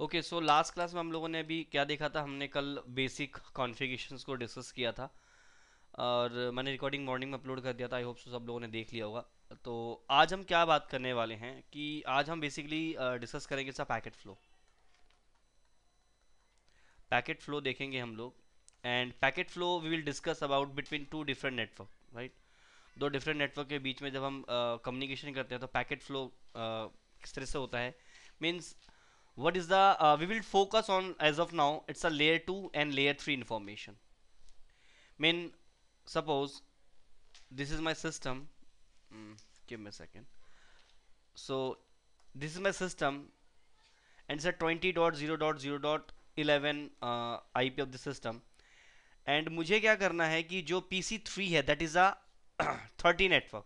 Okay so last class में हम लोगों ने अभी क्या देखा था? हमने कल बेसिक कॉन्फ़िगरेशंस को डिस्कस किया था। और मैंने रिकॉर्डिंग मॉर्निंग में अपलोड कर दिया था। आई होप सो सब लोगों ने देख लिया होगा। तो आज हम क्या बात करने वाले हैं कि आज हम बेसिकली डिस्कस करेंगे सा पैकेट फ्लो पैकेट फ्लो देखेंगे हम लोग। And packet flow we will discuss about between two different network right दो डिफरेंट नेटवर्क के बीच में जब हम कम्युनिकेशन uh, करते हैं तो पैकेट फ्लो uh, किस तरह से होता है? Means what is the uh, we will focus on as of now it's a layer 2 and layer 3 information mean suppose this is my system mm, give me a second so this is my system and it's a 20.0.0.11 uh, IP of the system and मुझे क्या करना है कि जो PC3 है that is a 30 network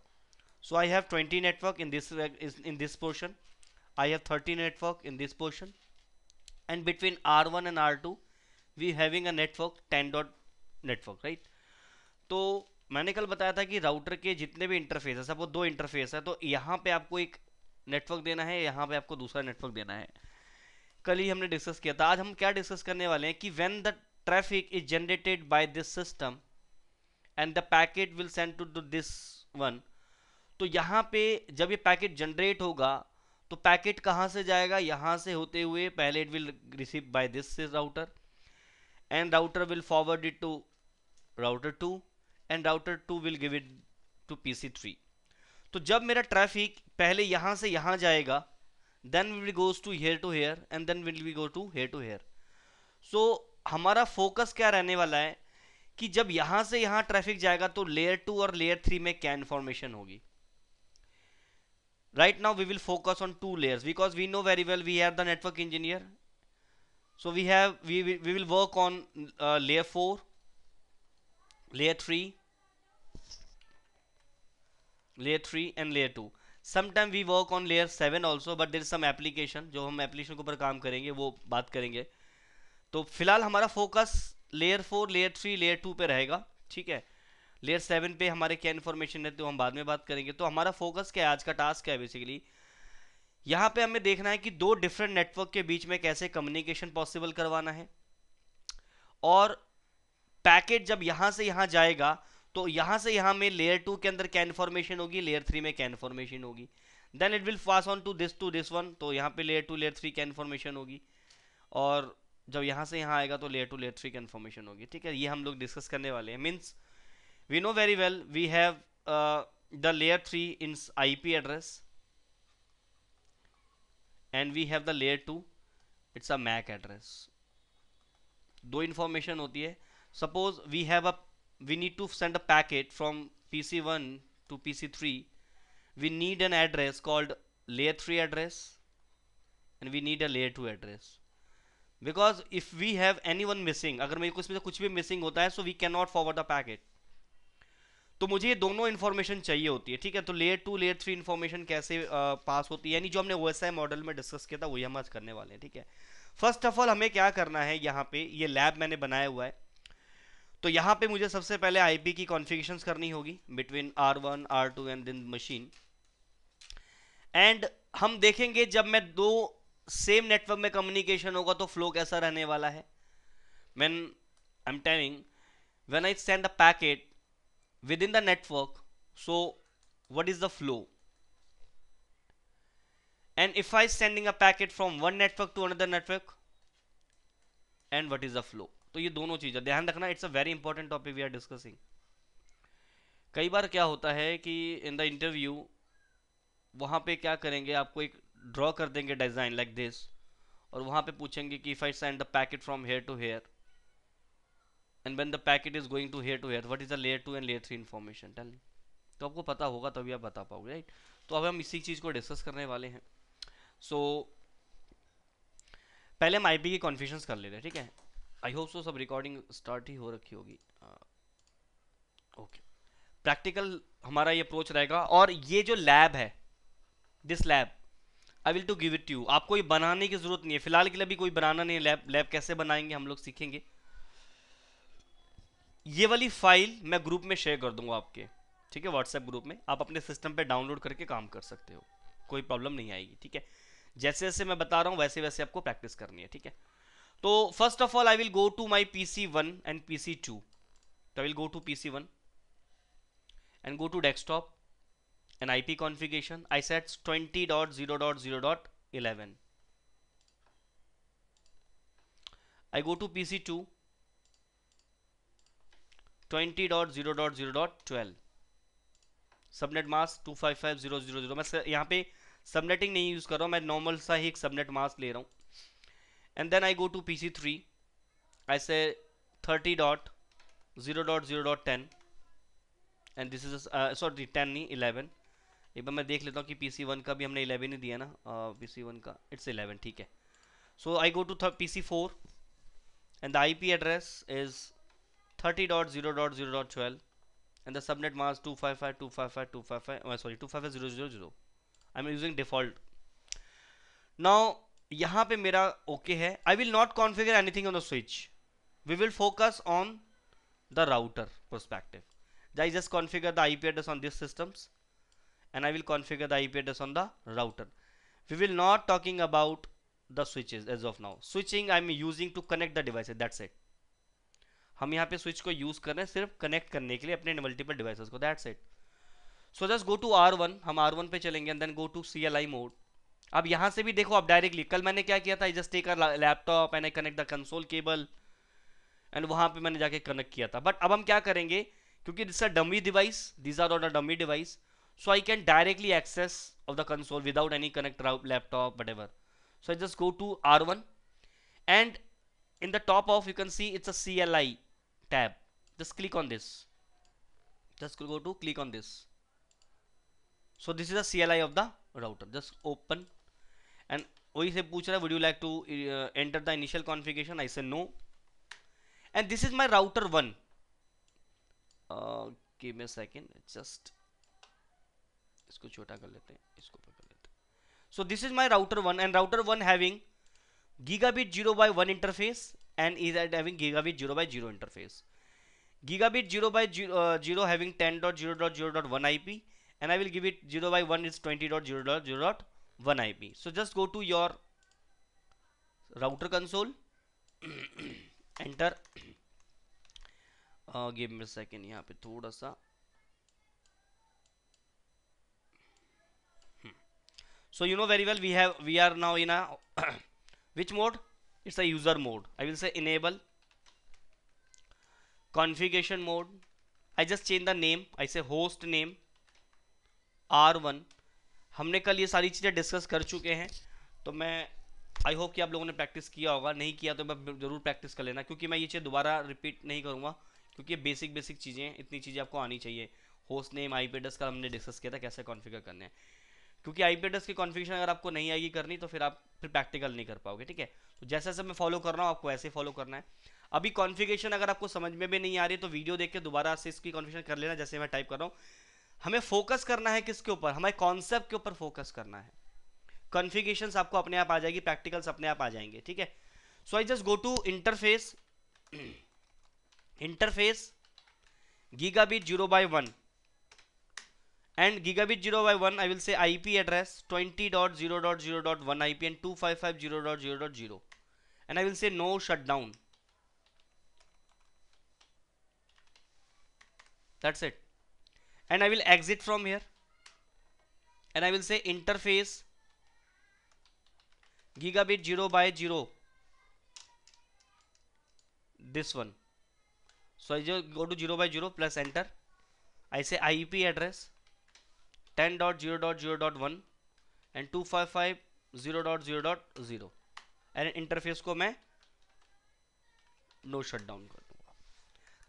so I have 20 network in this in this portion I have 30 network in this portion. And between R1 and R2 we having a network 10 dot network, right? तो मैंने कल बताया था कि router के जितने भी interface है, वो दो इंटरफेस है तो यहाँ पे आपको एक नेटवर्क देना है, यहाँ पे आपको दूसरा नेटवर्क देना है। कल ही हमने डिस्कस किया था, आज हम क्या डिस्कस करने वाले हैं कि when the traffic is generated by this system and the packet will send to this one तो यहाँ पे जब ये पैकेट जनरेट होगा तो पैकेट कहाँ से जाएगा? यहाँ से होते हुए पहले it will receive by this router and router will forward it to router two and router two will give it to PC three तो जब मेरा ट्रैफ़िक पहले यहाँ से यहाँ जाएगा then will goes to here to here and then will we go to here to here so हमारा focus क्या रहने वाला है कि जब यहाँ से यहाँ ट्रैफ़िक जाएगा तो लेयर टू और लेयर थ्री में क्या इंफॉर्मेशन होगी? Right now we will focus on two layers because we know very well we are the network engineer so we have we, we, we will work on uh, layer 4 layer 3 layer 3 and layer 2 sometime we work on layer 7 also but there is some application जो हम application के ऊपर काम करेंगे वो बात करेंगे तो फ़िलहाल हमारा फोकस लेयर 4 लेयर 3 लेयर 2 पे रहेगा ठीक है लेयर सेवन पे हमारे क्या इन्फॉर्मेशन है तो हम बाद में बात करेंगे। तो हमारा फोकस क्या है? आज का टास्क क्या है बेसिकली यहाँ पे हमें देखना है कि दो डिफरेंट नेटवर्क के बीच में कैसे कम्युनिकेशन पॉसिबल करवाना है। और पैकेट जब यहाँ से यहाँ जाएगा तो यहाँ से यहाँ में लेयर टू के अंदर क्या इन्फॉर्मेशन होगी? लेयर थ्री में क्या इन्फॉर्मेशन होगी? Then it will pass on to this to this one तो यहाँ पे लेयर टू लेयर थ्री क्या इन्फॉर्मेशन होगी? और जब यहाँ से यहाँ आएगा तो लेयर टू लेयर थ्री की इन्फॉर्मेशन होगी? ठीक है, ये हम लोग डिस्कस करने वाले हैं। Means we know very well we have uh, the layer 3 in IP address and we have the layer 2 it's a MAC address दो information होती है suppose we have a we need to send a packet from PC1 to PC3 we need an address called layer 3 address and we need a layer 2 address because if we have anyone missing अगर मेरे को इसमें से कुछ भी missing होता है so we cannot forward the packet तो मुझे ये दोनों इन्फॉर्मेशन चाहिए होती है ठीक है? तो layer two layer three information कैसे आ, पास होती है? यानी जो हमने ओ मॉडल में डिस्कस किया था वही हम आज करने वाले हैं ठीक है? फ़र्स्ट ऑफ़ ऑल हमें क्या करना है यहाँ पे? ये लैब मैंने बनाया हुआ है। तो यहाँ पे मुझे सबसे पहले आईपी की कॉन्फ़िगरेशन करनी होगी between R one R two and then machine and हम देखेंगे जब मैं दो सेम नेटवर्क में कम्युनिकेशन होगा तो फ्लो कैसा रहने वाला है? Man I am telling when I send a packet within the network, so what is the flow? And if I sending a packet from one network to another network, and what is the flow? तो ये दोनों चीज़ें, ध्यान रखना it's a very important topic we are discussing कई बार क्या होता है कि इन द इंटरव्यू वहाँ पे क्या करेंगे, आपको एक ड्रॉ कर देंगे डिज़ाइन लाइक दिस और वहाँ पे पूछेंगे कि if I send the packet from here to here when the packet is going to here to here what is the layer 2 and layer 3 information? Tell me. तो आपको पता होगा तभी आप बता पाओगे राइट तो अब हम इसी चीज़ को डिस्कस करने वाले हैं। सो so, पहले हम आई आईपी की कॉन्फ्यूजन कर ले रहे हैं ठीक है? आई होप सो सब रिकॉर्डिंग स्टार्ट ही हो रखी होगी। ओके प्रैक्टिकल हमारा ये अप्रोच रहेगा और ये जो लैब है this lab I will to give it you आपको ये बनाने की ज़रूरत नहीं है। फ़िलहाल के लिए भी कोई बनाना नहीं है। लैब लैब कैसे बनाएँगे हम लोग सीखेंगे। ये वाली फ़ाइल मैं ग्रुप में शेयर कर दूँगा आपके, ठीक है व्हाट्सएप ग्रुप में। आप अपने सिस्टम पे डाउनलोड करके काम कर सकते हो, कोई प्रॉब्लम नहीं आएगी, ठीक है। जैसे जैसे मैं बता रहा हूँ, वैसे वैसे आपको प्रैक्टिस करनी है, ठीक है। तो first of all I will go to my P C one and P C two तो I will go to P C one and go to desktop and I P configuration I set twenty dot zero dot zero dot eleven I go to P C two twenty dot zero dot zero dot twelve subnet mask two five five zero zero zero मैं यहाँ पे subnetting नहीं use कर रहा हूँ, मैं normal सा ही एक सबनेट मास्क ले रहा हूँ। And then I go to P C three I say thirty dot zero dot zero dot ten and this is sorry ten नहीं इलेवन एक बार मैं देख लेता हूँ कि पी सी वन का भी हमने इलेवन ही दिया ना। पी सी वन का इट्स इलेवन ठीक है। So I go to P C four and the I P address is 30.0.0.12 and the subnet mask 255.255.255 oh, sorry 255.0.0.0 I'm using default now यहाँ पे मेरा ओके okay है I will not configure anything on the switch we will focus on the router perspective I just configure the IP address on these systems and I will configure the IP address on the router we will not talking about the switches as of now switching I'm using to connect the devices that's it हम यहाँ पे switch को use कर रहे हैं सिर्फ़ connect करने के लिए अपने मल्टीपल डिवाइसेस को that's it so just go to R one हम आर वन पे चलेंगे and then go to C L I mode अब यहाँ से भी देखो आप डायरेक्टली कल मैंने क्या किया था I just take laptop and I connect the console cable and वहाँ पे मैंने जाके कनेक्ट किया था. बट अब हम क्या करेंगे, क्योंकि this are dummy device this are out a dummy device so I so I can directly access of the console without any connect laptop, whatever. So I just go to R1 and in the top of, you can see it's a CLI tab just click on this just go to click on this so this is a CLI of the router just open and वही से पूछ रहा है would you like to uh, enter the initial configuration I say no and this is my router 1 uh, give me a second just इसको छोटा कर लेते हैं इसको कर लेते हैं so this is my router 1 and router 1 having gigabit 0 by 1 interface and is at having gigabit 0 by 0 interface. Gigabit 0 by 0, uh, 0 having 10.0.0.1 IP and I will give it 0 by 1 is 20.0.0.1 IP. So just go to your router console, enter, uh, give me a second यहाँ पे थोड़ा सा so you know very well we have we are now in a which mode it's a user mode. I will say enable configuration mode. I just change the name. I say host name R1 हमने कल ये सारी चीज़ें discuss कर चुके हैं। तो मैं आई होप कि आप लोगों ने प्रैक्टिस किया होगा। नहीं किया तो मैं ज़रूर प्रैक्टिस कर लेना, क्योंकि मैं ये चीज़ दोबारा रिपीट नहीं करूँगा, क्योंकि ये बेसिक बेसिक चीज़ें इतनी चीज़ें आपको आनी चाहिए। होस्ट नेम आई का हमने डिस्कस किया था, कैसे कॉन्फ़िगर करने हैं। क्योंकि आई की कॉन्फ़िगरेशन अगर आपको नहीं आएगी करनी तो फिर आप फिर प्रैक्टिकल नहीं कर पाओगे, ठीक है? तो जैसे जैसे मैं फॉलो कर रहा हूँ, आपको ऐसे फॉलो करना है। अभी कॉन्फिगेशन अगर आपको समझ में भी नहीं आ रही तो वीडियो देख के दोबारा से इसकी कॉन्फ़िगरेशन कर लेना, जैसे मैं टाइप कर रहा हूँ। हमें फोकस करना है किसके ऊपर? हमें कॉन्सेप्ट के ऊपर फोकस करना है। कॉन्फिगेशन आपको अपने आप आ जाएगी प्रैक्टिकल्स अपने आप आ जाएँगे, ठीक है? So I just go to interface interface giga gigabit zero by one and gigabit 0 by 1 I will say IP address 20.0.0.1 IP and 255.0.0.0 and I will say no shutdown. That's it. And I will exit from here. And I will say interface gigabit 0 by 0 this one. So I just go to 0 by 0 plus enter. I say IP address 10.0.0.1 and 255.0.0.0 and interface को मैं no shut down कर दूँगा।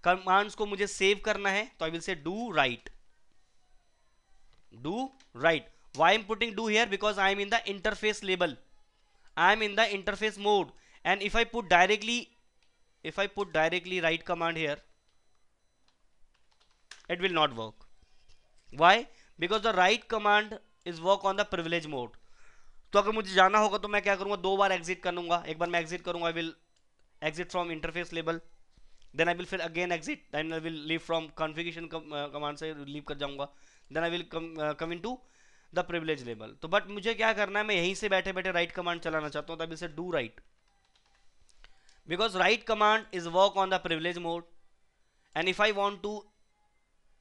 Commands को मुझे save करना है तो I will say do write do write why am putting do here because I am in the interface label I am in the interface mode and if I put directly if I put directly write command here, it will not work. Why? Because the write command is work on the privilege mode तो अगर मुझे जाना होगा तो मैं क्या करूँगा? दो बार एग्जिट कर लूँगा। एक बार मैं एग्जिट करूँगा I will exit from interface label then I will फिर again exit then I will leave from configuration command से लीव कर जाऊँगा. Then I will come in to the privilege level तो बट मुझे क्या करना है? मैं यहीं से बैठे बैठे राइट कमांड चलाना चाहता हूँ तब इसे do write because write command is work on the privilege mode. And if I want to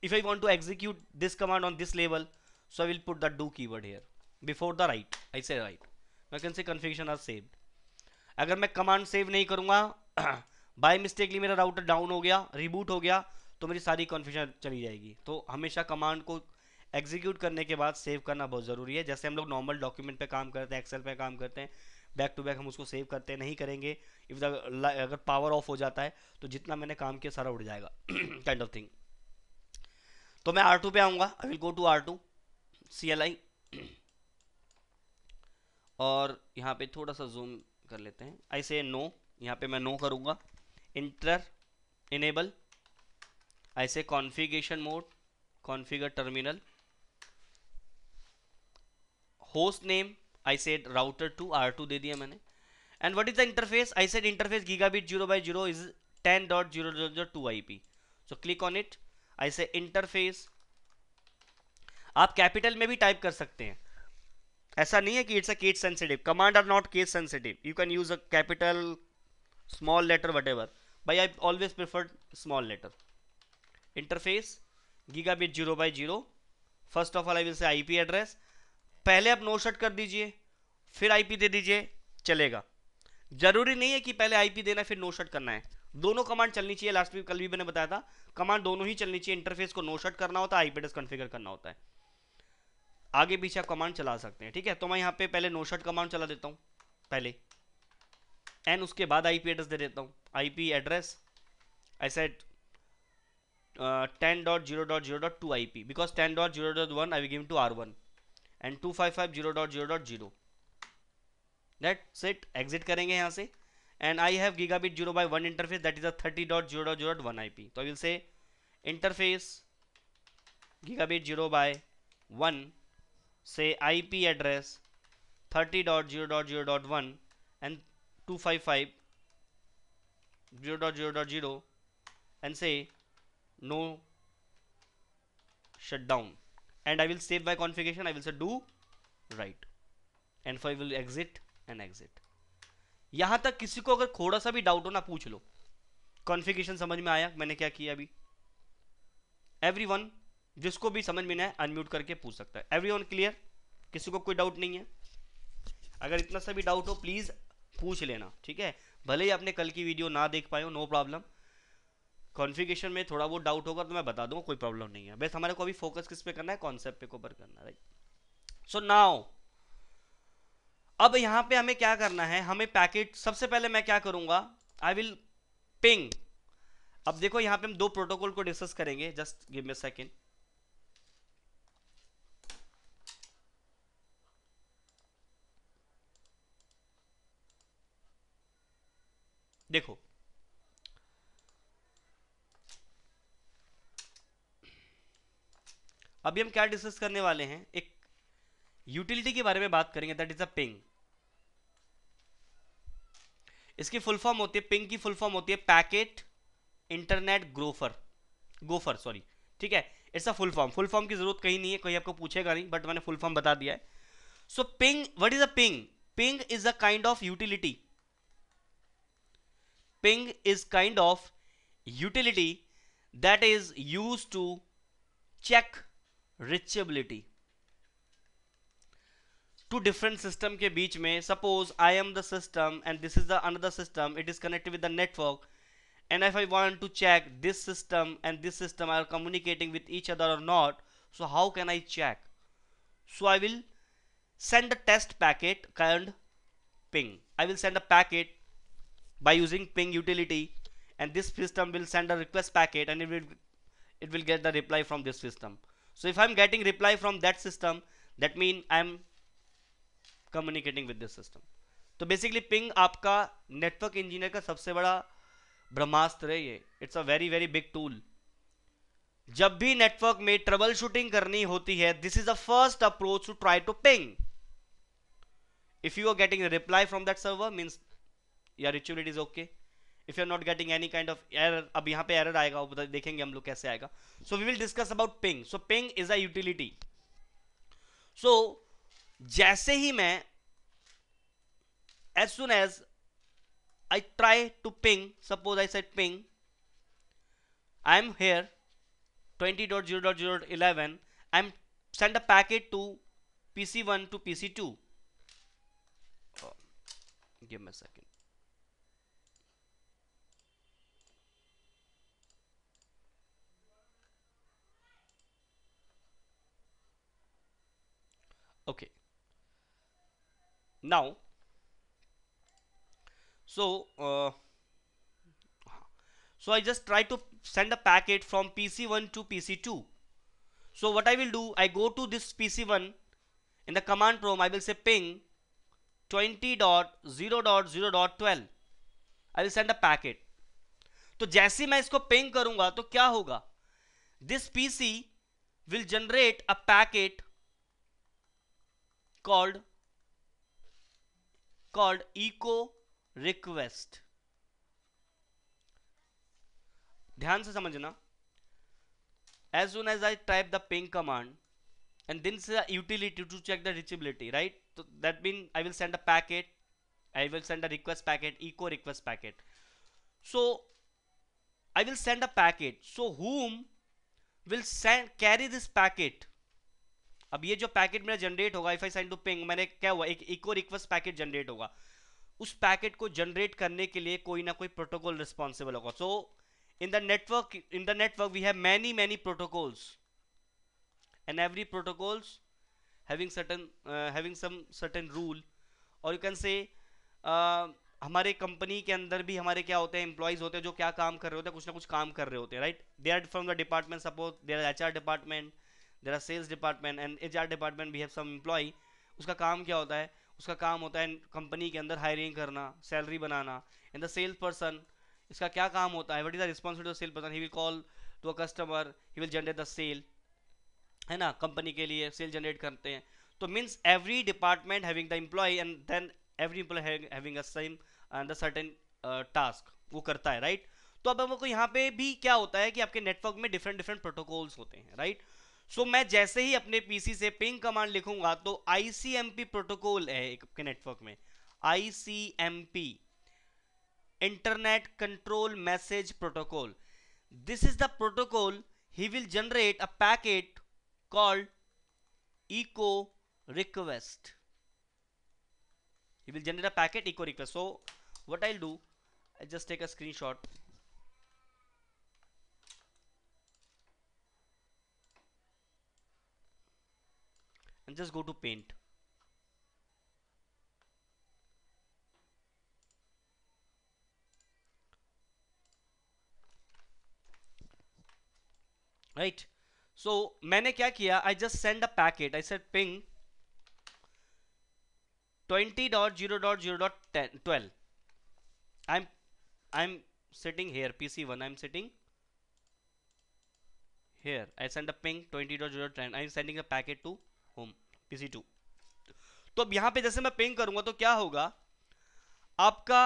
if I want to execute this command on this level so I will put the do keyword here. Before the write, I say write. I can say configuration are saved. अगर मैं command save नहीं करूँगा bye mistakenly मेरा router down हो गया reboot हो गया तो मेरी सारी कॉन्फ़िगरेशन चली जाएगी। तो हमेशा कमांड को एग्जीक्यूट करने के बाद सेव करना बहुत ज़रूरी है। जैसे हम लोग नॉर्मल डॉक्यूमेंट पे काम करते हैं एक्सेल पे काम करते हैं बैक टू बैक हम उसको सेव करते हैं, नहीं करेंगे। इफ़ अगर पावर ऑफ़ हो जाता है तो जितना मैंने काम किया सारा उड़ जाएगा। काइंड ऑफ़ थिंग तो मैं टू पे आऊँगा। I will go to R two C L I और यहाँ पे थोड़ा सा जूम कर लेते हैं। आई से नो यहाँ पे मैं नो करूँगा। इंटर इनेबल ऐसे configuration mode configure terminal host name I said router two R two दे दिया मैंने। And what is the interface I said interface gigabit zero by zero is ten dot zero zero two I P so click on it I say interface आप capital में भी type कर सकते हैं। ऐसा नहीं है कि it's a case sensitive command are not case sensitive you can use a capital small letter whatever by I always prefer small letter interface gigabit zero by zero first of all I will say IP address पहले आप no shut कर दीजिए, फिर IP दे दीजिए, चलेगा। ज़रूरी नहीं है कि पहले आईपी देना फिर नो शट करना है। दोनों कमांड चलनी चाहिए। लास्ट वीक कल भी मैंने बताया था कमांड दोनों ही चलनी चाहिए। इंटरफेस को नो शट करना होता है आईपी एड्रेस कॉन्फ़िगर करना होता है। आगे पीछे आप कमांड चला सकते हैं, ठीक है? तो मैं यहाँ पे पहले नो शट कमांड चला देता हूँ, पहले। एंड उसके बाद आईपी एड्रेस दे देता हूँ। IP address I set ten dot zero dot zero dot two I P because ten dot zero dot one I give to R one and two five five zero dot zero dot zero that set exit करेंगे यहाँ से। and I have gigabit 0 by 1 interface that is a 30.0.0.1 IP. So I will say interface gigabit 0 by 1 say IP address 30.0.0.1 and 255 0.0.0 and say no shutdown. And I will save my configuration I will say do write, and so I will exit and exit. यहाँ तक किसी को अगर थोड़ा सा भी doubt हो ना पूछ लो। कॉन्फ़िगरेशन समझ में आया? मैंने क्या किया अभी? एवरीवन जिसको भी समझ में ना है अनम्यूट करके पूछ सकता है। एवरीवन क्लियर किसी को कोई डाउट नहीं है? अगर इतना सा भी डाउट हो प्लीज़ पूछ लेना, ठीक है? भले ही आपने कल की वीडियो ना देख पाए हो नो प्रॉब्लम कॉन्फ़िगरेशन में थोड़ा बहुत डाउट होगा तो मैं बता दूँगा, कोई प्रॉब्लम नहीं है। बस हमारे को अभी फोकस किस पे करना है? कॉन्सेप्ट पे कवर करना है राइट सो नाउ अब यहाँ पे हमें क्या करना है? हमें पैकेट सबसे पहले मैं क्या करूँगा? आई विल पिंग अब देखो, यहाँ पे हम दो प्रोटोकॉल को डिस्कस करेंगे। जस्ट गिव मी सेकेंड देखो। अभी हम क्या डिस्कस करने वाले हैं? एक यूटिलिटी के बारे में बात करेंगे दैट इज़ अ पिंग इसकी फुल फॉर्म होती है पिंग की फुल फॉर्म होती है packet internet groper gopher sorry ठीक है? It's a full form full form की ज़रूरत कहीं नहीं है, कोई आपको पूछेगा नहीं बट मैंने फुल फॉर्म बता दिया है. So ping what is a ping ping is a kind of utility ping is kind of utility that is used to check reachability. two different system ke beech mein suppose I am the system and this is the another system it is connected with the network. And if I want to check this system and this system are communicating with each other or not so how can I check? So I will send a test packet called ping. I will send a packet by using ping utility and this system will send a request packet and it will it will get the reply from this system. So if I'm getting reply from that system that means I'm communicating with this system. तो basically ping आपका network engineer का सबसे बड़ा ब्रह्मास्त्र है ये. It's a very very big tool जब भी network में ट्रबल शूटिंग करनी होती है this is the first approach to try to ping you are getting a reply from that server, means या reality is okay if you are not getting any kind of error अब यहाँ पे error आएगा देखेंगे हम लोग कैसे आएगा. So we will discuss about ping so ping is a utility so जैसे ही मैं as soon as I try to ping suppose I set ping I am here twenty dot zero dot zero eleven I am send a packet to P C one to P C two give me second okay. Now so uh, so I just try to send a packet from PC1 to PC2 so what I will do I go to this PC1 in the command prompt I will say ping 20.0.0.12 I will send a packet तो जैसे मैं इसको ping करूँगा तो क्या होगा this PC will generate a packet called called echo request ध्यान से समझना as soon as I type the ping command and then say utility to check the reachability right so that means I will send a packet I will send a request packet echo request packet so I will send a packet so whom will send carry this packet अब ये जो पैकेट मेरा generate होगा if I send to ping मैंने क्या हुआ, एक इको रिक्वेस्ट पैकेट जनरेट होगा। उस पैकेट को जनरेट करने के लिए कोई ना कोई प्रोटोकॉल रिस्पॉन्सिबल होगा। So in the network in the network we have many many protocols and every protocols having certain having some certain rule और यू कैन से हमारे कंपनी के अंदर भी हमारे क्या होते हैं एम्प्लॉयज़ होते हैं जो क्या काम कर रहे होते हैं, कुछ ना कुछ काम कर रहे होते हैं right they are from the department suppose they are H department there are sales department and H R department we have some employ उसका काम क्या होता है? उसका काम होता है कंपनी के अंदर हायरिंग करना सैलरी बनाना. एंड द सेल्स पर्सन इसका क्या काम होता है? What is the responsibility sale person he will call to a customer he will generate the sale है ना? कंपनी के लिए सेल जनरेट करते हैं. तो means every department having the employ and then every employ having a same and the certain task वो करता है राइट right? तो अब हमको यहाँ पे भी क्या होता है कि आपके नेटवर्क में डिफरेंट डिफरेंट प्रोटोकॉल्स होते हैं राइट right? सो मैं जैसे ही अपने पीसी से पिंग कमांड लिखूँगा तो आईसीएमपी प्रोटोकॉल है एक नेटवर्क में। ICMP internet control message protocol this is the protocol he will generate a packet called echo request he will generate a packet echo request so, what i'll do, i just take a screenshot and just go to paint right so मैंने क्या किया I just send a packet I said ping 20.0.0.12 I'm I'm sitting here PC1 I'm sitting here I send a ping 20.0.10 I'm sending a packet to home PC two तो अब यहाँ पे जैसे मैं ping करूँगा तो क्या होगा? आपका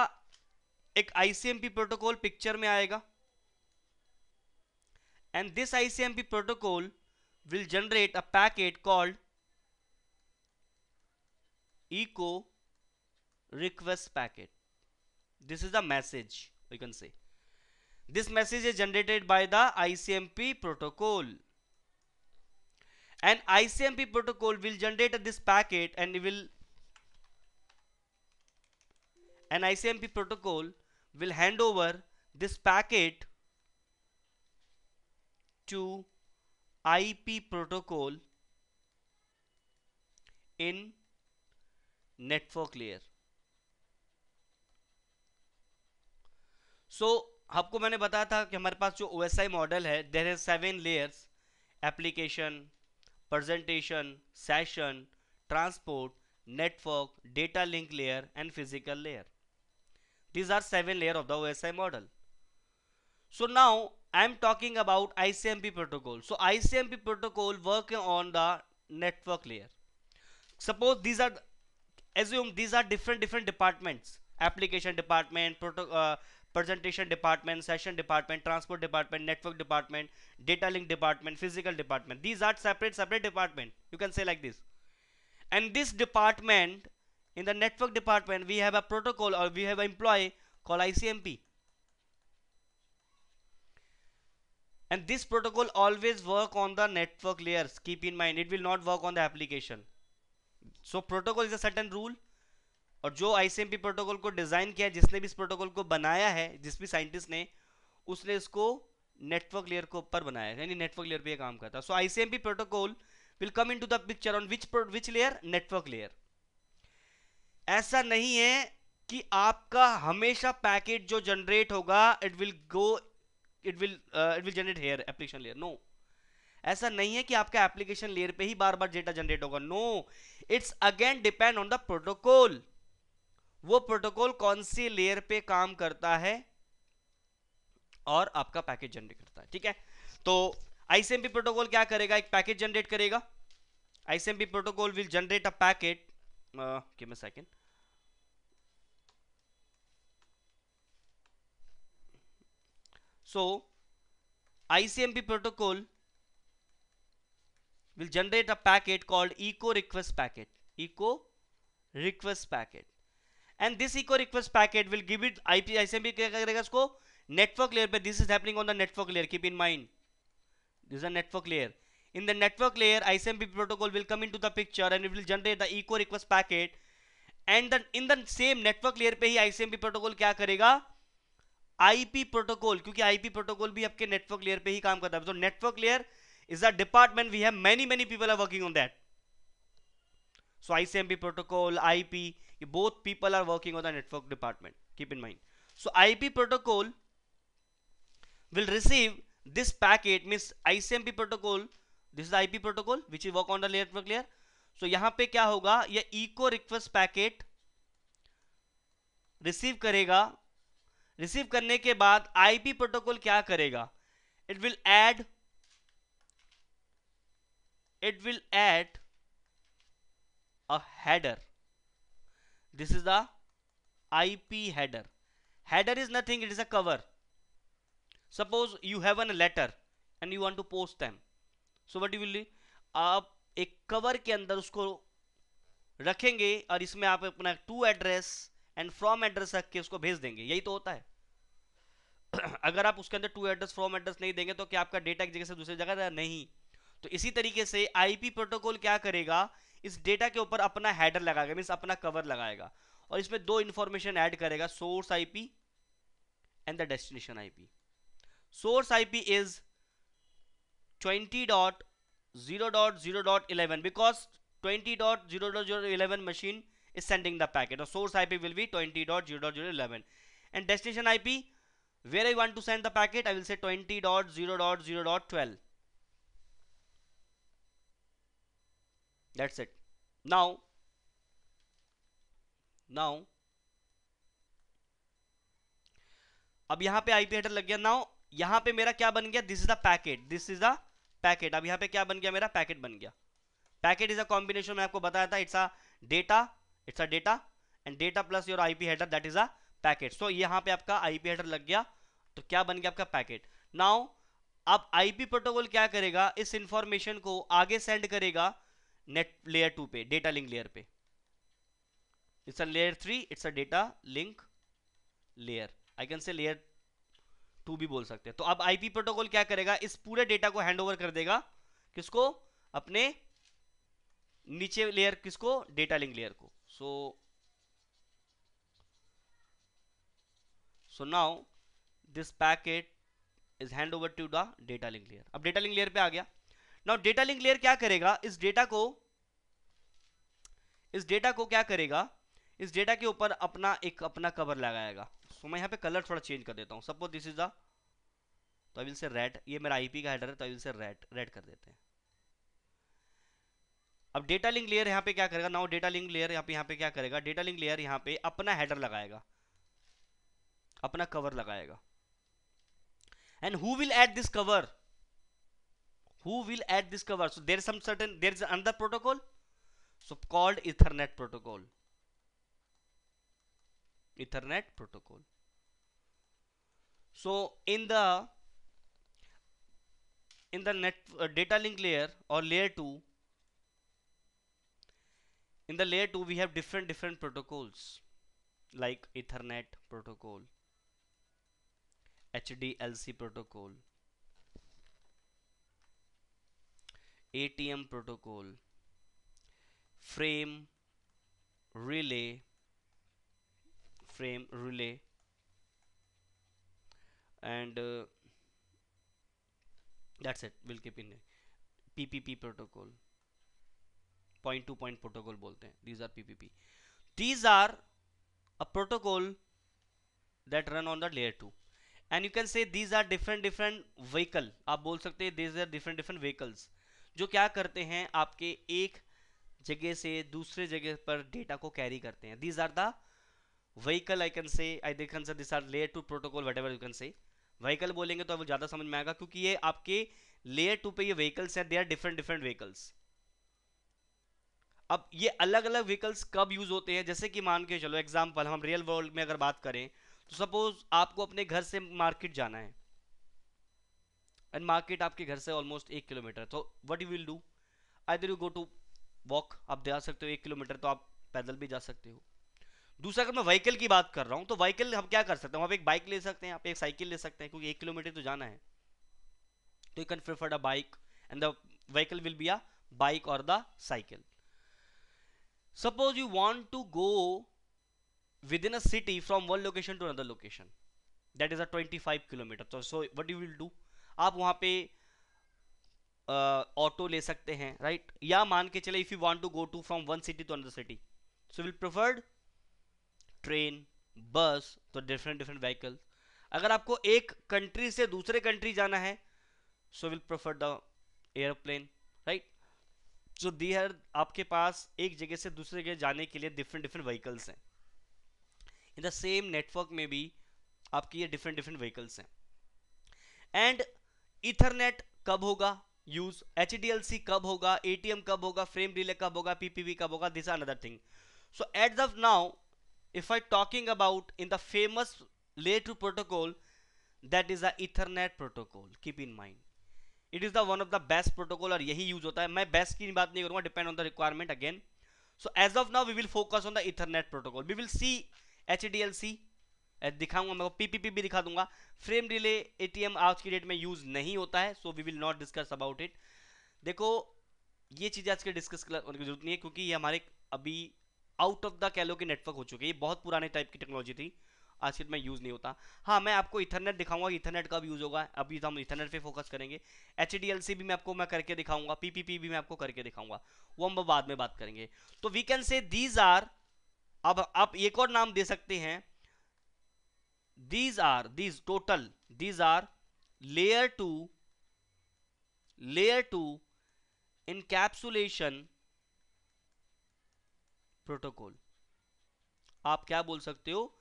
एक आईसीएमपी प्रोटोकॉल पिक्चर में आएगा। And this ICMP protocol will generate a packet called echo request packet this is the message you can say this message is generated by the ICMP protocol and ICMP protocol will generate this packet and it will an ICMP protocol will hand over this packet to IP protocol in network layer. so, आपको मैंने बताया था कि हमारे पास जो OSI model है there है seven layers application presentation, session, transport, network, data link layer and physical layer. These are seven layer of the OSI model. So now I am talking about ICMP protocol. So ICMP protocol working on the network layer. Suppose these are assume these are different different departments application department proto, uh, presentation department, session department, transport department, network department, data link department, physical department. These are separate, separate department. You can say like this. and this department in the network department we have a protocol or we have an employee called ICMP and this protocol always work on the network layers keep in mind it will not work on the application so protocol is a certain rule और जो ICMP protocol को design किया जिसने भी इस protocol को बनाया है, जिस भी साइंटिस्ट ने, उसने इसको नेटवर्क लेयर को ऊपर बनाया यानी नेटवर्क लेयर पे काम करता so ICMP protocol will come into the picture on which which layer network layer ऐसा नहीं है कि आपका हमेशा पैकेट जो जनरेट होगा it will go it will it will generate here application layer no ऐसा नहीं है कि आपका एप्लीकेशन लेयर पे ही बार बार डेटा जनरेट होगा. No it's again depend on the protocol वो प्रोटोकॉल कौन सी लेयर पे काम करता है और आपका पैकेज जनरेट करता है, ठीक है? तो आईसीएमपी प्रोटोकॉल क्या करेगा? एक पैकेज जनरेट करेगा। ICMP protocol will generate a packet give me second so ICMP protocol will generate a packet called echo request packet echo request packet and this echo request packet will give it IP ICMP क्या करेगा इसको? Network layer पे this is happening on the network layer keep in mind this a network layer in the network layer ICMP protocol will come into the picture and will generate the echo request packet and in the same network layer पे ही ICMP protocol क्या करेगा? IP protocol क्योंकि IP protocol भी आपके network layer पे ही काम करता है। तो network layer is a department we have many many people are working on that so ICMP protocol IP ये both people are working on the network department keep in mind so IP protocol will receive this packet mean ICMP protocol this is IP protocol which is work on the network layer so यहाँ पे क्या होगा? यह echo request packet receive करेगा। Receive करने के बाद IP protocol क्या करेगा? It will add it will add a header header this is the IP header header is nothing it is a cover suppose you have an letter and you want to post them so what you will आप एक cover के अंदर उसको रखेंगे और इसमें आप अपना to address and from address रख के उसको भेज देंगे। यही तो होता है। अगर आप उसके अंदर टू एड्रेस फ्रॉम एड्रेस नहीं देंगे तो क्या आपका डेटा एक जगह से दूसरी जगह नहीं। तो इसी तरीके से आईपी प्रोटोकॉल क्या करेगा? इस डेटा के ऊपर अपना हैडर लगाएगा मीन्स अपना कवर लगाएगा। और इसमें दो इन्फॉर्मेशन ऐड करेगा source IP and the destination IP source IP is 20.0.0.11 because 20.0.0.11 machine is sending the packet और source IP will be 20.0.0.11 and destination IP where I want to send the packet I will say twelve That's it now now अब यहाँ पे IP header लग गया। Now यहाँ पे मेरा क्या बन गया? This is the packet this is the packet अब यहाँ पे क्या बन गया मेरा? पैकेट बन गया। पैकेट इज़ अ कॉम्बिनेशन मैं आपको बताया था। It's a data it's a data and data plus your IP header that is a packet so यहाँ पे आपका आईपी हेडर लग गया। तो क्या बन गया आपका पैकेट नाउ अब आईपी प्रोटोकॉल क्या करेगा? इस इंफॉर्मेशन को आगे सेंड करेगा। नेट लेयर टू पे डेटा लिंक लेयर पे. It's a layer three it's a data link layer I can say layer two भी बोल सकते हैं। तो अब आईपी प्रोटोकॉल क्या करेगा? इस पूरे डेटा को हैंड ओवर कर देगा। किसको? अपने नीचे लेयर किसको? डेटा लिंक लेयर को। So so now this packet is hand over to the data link layer अब डेटा लिंक लेयर पे आ गया। Now data link layer क्या करेगा? इस डेटा को इस डेटा को क्या करेगा? इस डेटा के ऊपर अपना एक अपना कवर लगाएगा। सो so, मैं यहाँ पे कलर थोड़ा चेंज कर देता हूँ। Suppose this is will say red ये मेरा आईपी का हेडर है तो I will say red red कर देते हैं। अब डेटा लिंक लेयर यहाँ पे क्या करेगा? नाउ डेटा लिंक लेयर यहाँ पे यहाँ पे क्या करेगा? डेटा लिंक लेयर यहाँ पे अपना हेडर लगाएगा। अपना कवर लगाएगा। And who will add this cover? Who will add this cover? So there is some certain there is another protocol. So called ethernet protocol. Ethernet protocol. So in the in the net uh, data link layer or layer 2 in the layer 2 we have different different protocols like ethernet protocol hdlc protocol atm protocol frame relay frame relay and uh, that's it we'll keep in ppp protocol point to point protocol bolte hain these are ppp these are a protocol that run on the layer 2 and you can say these are different different vehicle आप बोल सकते हैं these are different different vehicles जो क्या करते हैं, आपके एक जगह से दूसरे जगह पर डेटा को कैरी करते हैं। These are the I I से say, I can say these are layer 2 protocol, whatever you can say vehicle बोलेंगे तो वो ज़्यादा समझ में आएगा, क्योंकि ये आपके लेयर टू पे ये व्हीकल्स हैं they are different different vehicles अब ये अलग अलग व्हीकल्स कब यूज़ होते हैं, जैसे कि मान के चलो एग्जांपल हम रियल वर्ल्ड में अगर बात करें तो सपोज़ आपको अपने घर से मार्केट जाना है। एंड मार्केट आपके घर से ऑलमोस्ट एक किलोमीटर तो what you will do either you go to walk आप जा सकते हो एक किलोमीटर तो आप पैदल भी जा सकते हो। दूसरा, अगर मैं व्हीकल की बात कर रहा हूँ तो व्हीकल हम क्या कर सकते हैं? आप एक बाइक ले सकते हैं, आप एक साइकिल ले सकते हैं, क्योंकि एक किलोमीटर तो जाना है। तो you can prefer a bike and the vehicle will be a bike और the cycle suppose you want to go with in a city from one location to another location that is a 25 kilometre तो so what you will do आप वहाँ पे auto ले सकते हैं right? या मान के चले if you want to go to from one city to another city so will preferred train bus तो डिफरेंट डिफरेंट व्हीकल अगर आपको एक कंट्री से दूसरे कंट्री जाना है so will prefer the airplane right so the हर आपके पास एक जगह से दूसरे जगह जाने के लिए डिफरेंट डिफरेंट व्हीकल्स हैं. इन द सेम नेटवर्क में भी आपकी ये डिफरेंट डिफरेंट व्हीकल्स हैं. एंड इथरनेट कब होगा? यूज़ एच कब होगा? एटीएम कब होगा? फ्रेम रिले कब होगा? पीपीवी कब होगा? This are another thing so at the now if I talking about in the famous layer 2 protocol, that is the ethernet protocol. Keep in mind. It is the one of the best और यही use होता है। मैं best की बात नहीं करूँगा depend on the requirement again so as of now we will focus on the Ethernet protocol we will see H D L C दिखाऊँगा मैं पीपीपी भी दिखा दूँगा। फ्रेम रिले एटीएम आज की डेट में यूज़ नहीं होता है so we will not discuss about it देखो, ये चीज़ें आज के डिस्कस करने की ज़रूरत नहीं है, क्योंकि ये हमारे अभी आउट ऑफ़ द कैलो के नेटवर्क हो चुके है। ये बहुत पुराने टाइप की टेक्नोलॉजी थी, आज के में यूज़ नहीं होता। हाँ मैं आपको इथरनेट दिखाऊँगा इथरनेट कब यूज़ होगा, अभी तो हम इथरनेट पे फोकस करेंगे। एचडीएलसी भी मैं आपको, मैं करके दिखाऊँगा पीपीपी भी मैं आपको करके दिखाऊँगा, वो हम बाद में बात करेंगे। तो we can say these are अब, आप एक और नाम दे सकते हैं these are these total these are layer two layer two encapsulation protocol आप क्या बोल सकते हो?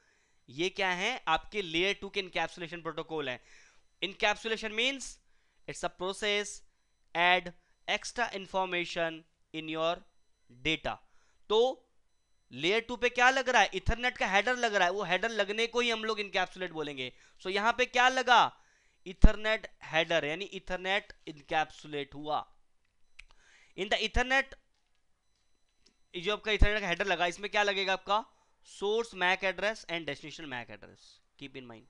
ये क्या है? आपके लेयर टू के इनकैप्सुलेशन प्रोटोकॉल है। Encapsulation means it's a process add extra information in your data तो लेयर टू पे क्या लग रहा है? इथरनेट का हेडर लग रहा है। वो हेडर लगने को ही हम लोग इनकैप्सुलेट बोलेंगे। सो so, यहाँ पे क्या लगा? इथरनेट हेडर यानी इथरनेट इनकैप्सुलेट हुआ। इन द इथरनेट जो आपका इथरनेट का हेडर लगा इसमें क्या लगेगा आपका? Source MAC address and destination MAC address keep in mind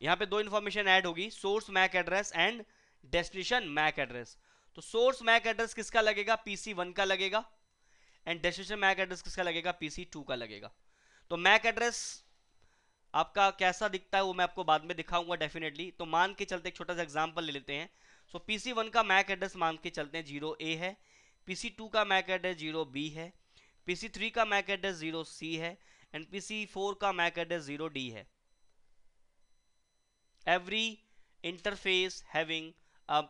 यहाँ पे दो इंफॉर्मेशन ऐड होगी। Source MAC address and destination MAC address तो सोर्स मैक एड्रेस किसका लगेगा? पीसी वन का लगेगा। एंड डेस्टिनेशन मैक एड्रेस किसका लगेगा? पीसी टू का लगेगा। तो मैक एड्रेस आपका कैसा दिखता है वो मैं आपको बाद में दिखाऊँगा डेफिनेटली तो मान के चलते, एक छोटा सा एग्जांपल ले लेते हैं। सो पीसी वन का मैक एड्रेस मान के चलते हैं ज़ीरो ए है। पीसी टू का मैक एड्रेस ज़ीरो बी है। पीसी थ्री का मैक एड्रेस ज़ीरो सी है। एंड पीसी फोर का मैक एड्रेस ज़ीरो डी है। Every interface having a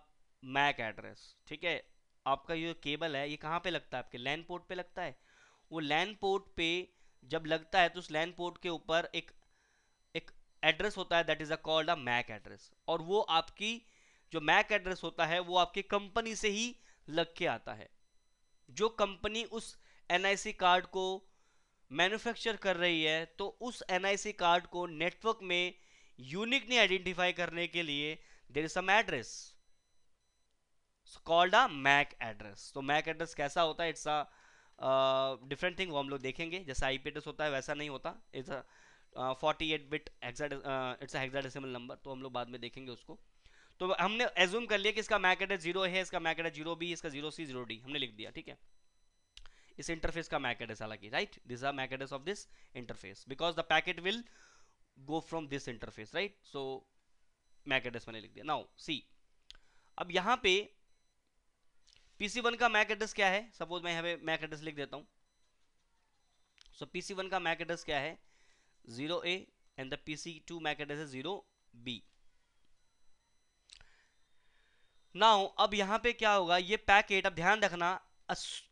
MAC address ठीक है? आपका ये केबल है, ये कहाँ पे लगता है आपके? लैन पोर्ट पे लगता है? वो लैन पोर्ट पे जब लगता है तो उस लैन पोर्ट के ऊपर एक एक एड्रेस होता है that is a called a MAC address और वो आपकी, जो मैक एड्रेस होता है, वो आपकी कंपनी से ही लग के आता है। जो कंपनी उस एनआईसी कार्ड को मैन्युफैक्चर कर रही है तो उस एनआईसी कार्ड को नेटवर्क में यूनिकली आइडेंटिफाई करने के लिए there is some address called a MAC address तो मैक एड्रेस कैसा होता है? इट्स अ डिफरेंट थिंग वो हम लोग देखेंगे। जैसा आई एड्रेस होता है, वैसा नहीं होता। It's a forty eight bit it's hexadecimal number तो हम लोग बाद में देखेंगे उसको। तो हमने एज्यूम कर लिया कि इसका मैक एड्रेस ज़ीरो है, इसका मैक एड्रेस ज़ीरो बी इसका ज़ीरो सी ज़ीरो डी हमने लिख दिया, ठीक है? इस इंटरफेस का मैक एड्रेस हालाँकि right this are MAC address of this interface because the packet will go from this interface right so MAC address मैंने लिख दिया। नाउ सी अब यहाँ पे पीसी वन का मैक एड्रेस क्या है? सपोज़ मैं यहाँ पे मैक एड्रेस लिख देता हूँ। सो पीसी वन का मैक एड्रेस क्या है? Zero A and the PC two MAC address है ज़ीरो बी नाउ अब यहाँ पे क्या होगा? ये पैकेट अब ध्यान रखना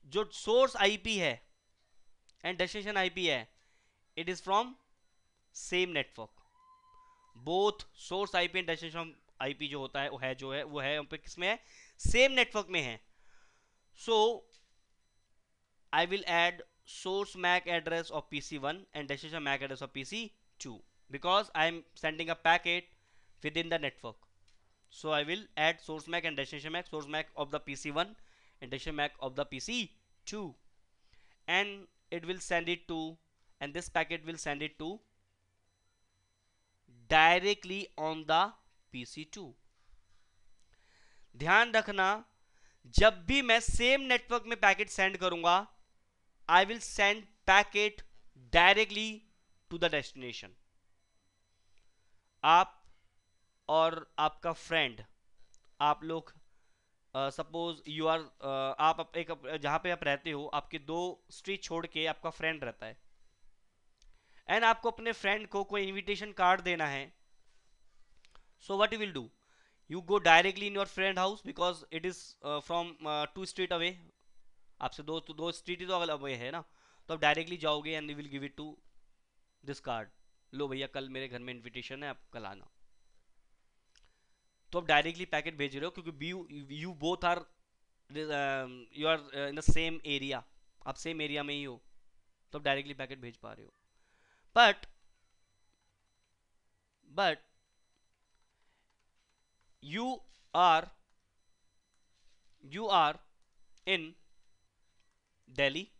जो सोर्स आईपी है एंड डेस्टिनेशन आईपी है it is from same network both source IP and destination IP जो होता है, वो है, जो है, वो है पे किसमें है? सेम नेटवर्क में है। So I will add source MAC address of PC1 and destination MAC address of PC2 because I am sending a packet within the network. So I will add source MAC and destination MAC, source MAC of the PC1 and destination MAC of the PC2 and it will send it to and this packet will send it to directly on the PC2 ध्यान रखना जब भी मैं same network में packet send करूँगा I will send packet directly to the destination आप और आपका फ्रेंड आप लोग सपोज़ यू आर आप एक जहाँ पे आप रहते हो, आपके दो स्ट्रीट छोड़ के आपका फ्रेंड रहता है। एंड आपको अपने फ्रेंड को कोई इनविटेशन कार्ड देना है। So what you will do you go directly in your friend house because it is from two street away आपसे दो तो दो स्ट्रीट ही तो अवे है ना? तो आप डायरेक्टली जाओगे and will give it to this card लो भैया, कल मेरे घर में इनविटेशन है, आप कल आना। तो आप डायरेक्टली पैकेट भेज रहे हो क्योंकि you both are you are in the same area आप सेम एरिया में ही हो। तो आप डायरेक्टली पैकेट भेज पा रहे हो। But but you are you are in Delhi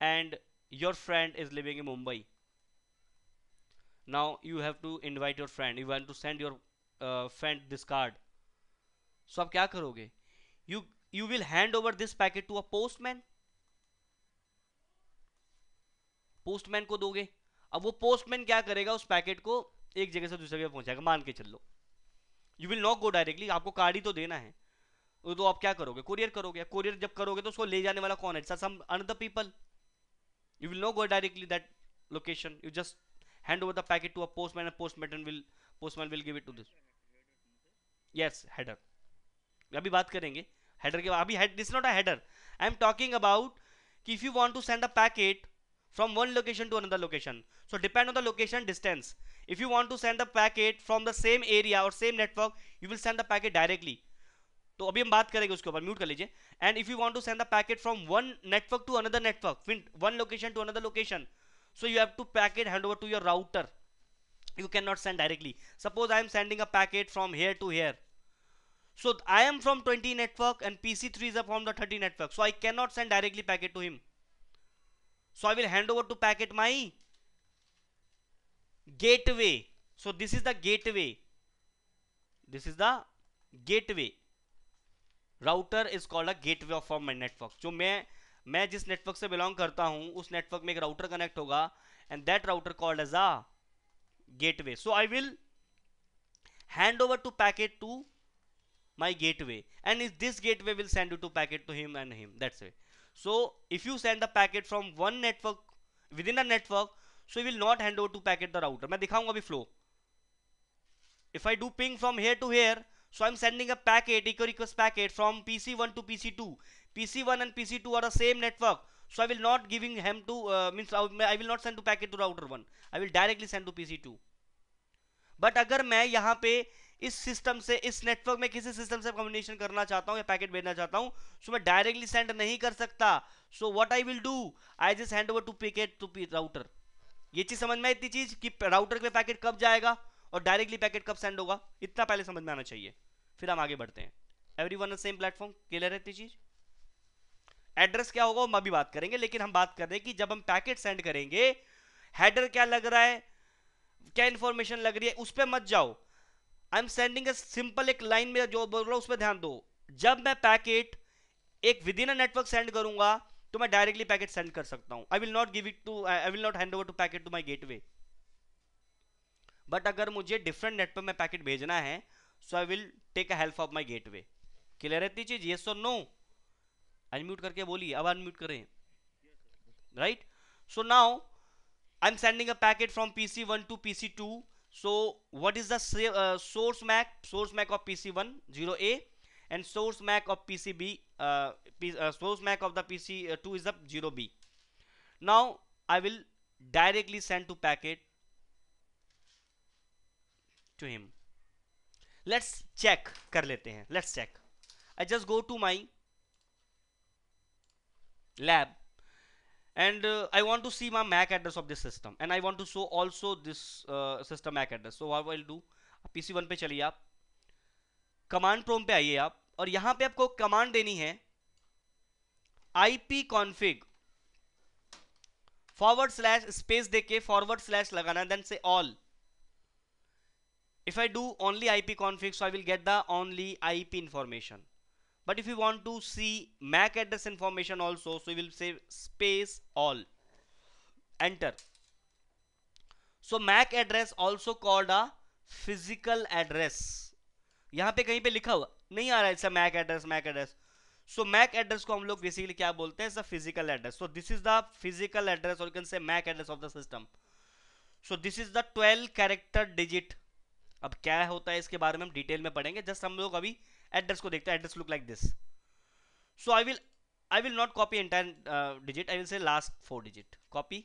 and your friend is living in Mumbai. Now you have to invite your friend. You want to send your uh, friend this card. So आप क्या करोगे? You you will hand over this packet to a postman. Postman को दोगे अब वो postman क्या करेगा उस पैकेट को एक जगह से दूसरी जगह पहुंचाएगा मान के चल लो you will not go directly आपको कार्ड ही तो देना है। तो आप क्या करोगे? कुरियर करोगे? कुरियर जब करोगे तो उसको ले जाने वाला कौन है? Some another people you will no go directly that location you just hand over the packet to a postman and postman will postman will give it to this yes header अभी बात करेंगे। हेडर के अभी this not a header I am talking about कि if you want to send a packet from one location to another location so depend on the location distance if you want to send the packet from the same area or same network you will send the packet directly तो अभी हम बात करेंगे उसके ऊपर mute कर लीजिए and if you want to send the packet from one network to another network one location to another location so you have to packet hand over to your router you cannot send directly suppose i am sending a packet from here to here so i am from 20 network and pc3 is from the 30 network so i cannot send directly packet to him so i will hand over to packet my gateway so this is the gateway this is the gateway router is called a gateway of my network जो मैं मैं जिस network से belong करता हूँ उस network में एक राउटर कनेक्ट होगा and that router called as a gateway so I will hand over to packet to my gateway and is this gateway will send you to packet to him and him that's it so if you send the packet from one network within a network so will not hand over to packet the router मैं दिखाऊँगा अभी flow if I do ping from here to here so I am sending a packet echo request packet from PC one to PC two PC one and PC two are the same network so I will not giving them to mean I will not send to packet to router one I will directly send to PC two but अगर मैं यहाँ पे इस system से, इस network में किसी system से कम्युनिकेशन करना चाहता हूँ या पैकेट भेजना चाहता हूँ सो so मैं डायरेक्टली सेंड नहीं कर सकता. So what I will do I just hand over to packet to router ये चीज़ समझ में इतनी चीज़ कि राउटर पे पैकेट कब जाएगा और डायरेक्टली पैकेट कब सेंड होगा? इतना पहले समझ में आना चाहिए। फिर हम आगे बढ़ते हैं। Every one same platform clear रहती चीज़? एड्रेस क्या होगा? हम अभी बात करेंगे, लेकिन हम बात कर रहे हैं कि जब हम पैकेट सेंड करेंगे हेडर क्या लग रहा है? क्या इंफॉर्मेशन लग रही है? उस पर मत जाओ। आई एम सेंडिंग सिंपल एक लाइन में जो बोल रहा हूँ, उस पर ध्यान दो। जब मैं पैकेट एक with in a network send करूँगा तो मैं डायरेक्टली पैकेट सेंड कर सकता हूँ। I will not give it to I will not hand over to packet to my gateway but अगर मुझे डिफरेंट नेट पर में पैकेट भेजना है so I will take a help of my gateway clear रहती चीज़? ये सो नो अनम्यूट करके बोलिए। अब अनम्यूट करें। Right so now I am sending a packet from P C one to P C two so what is the uh, source mac? Source mac of pc1 0a and source mac of pcb uh, P, uh, source mac of the pc2 is the 0b now i will directly send to packet to him let's check कर लेते हैं let's check I just go to my lab and uh, I want to see my MAC address of this system and I want to show also this uh, system MAC address so what I'll do PC one पे चलिए आप command प्रोम पे आइए आप और यहाँ पे आपको कमांड देनी है IP config forward slash space देके फॉरवर्ड स्लैश लगाना then say all if I do only IP config so I will get the only IP information but if you want to see MAC address information also so will say space all enter so MAC address also called a physical address यहाँ पे कहीं पे लिखा हुआ नहीं आ रहा है MAC address MAC address so MAC address को हम लोग बेसिकली क्या बोलते हैं? Physical address so this is the physical address और can say MAC address of the system so this is the twelve character digit अब क्या होता है इसके बारे में हम डिटेल में पढ़ेंगे. जस्ट हम लोग अभी एड्रेस को देखते हैं. Address look like this so I will I will not copy entire digit I will say last four digit copy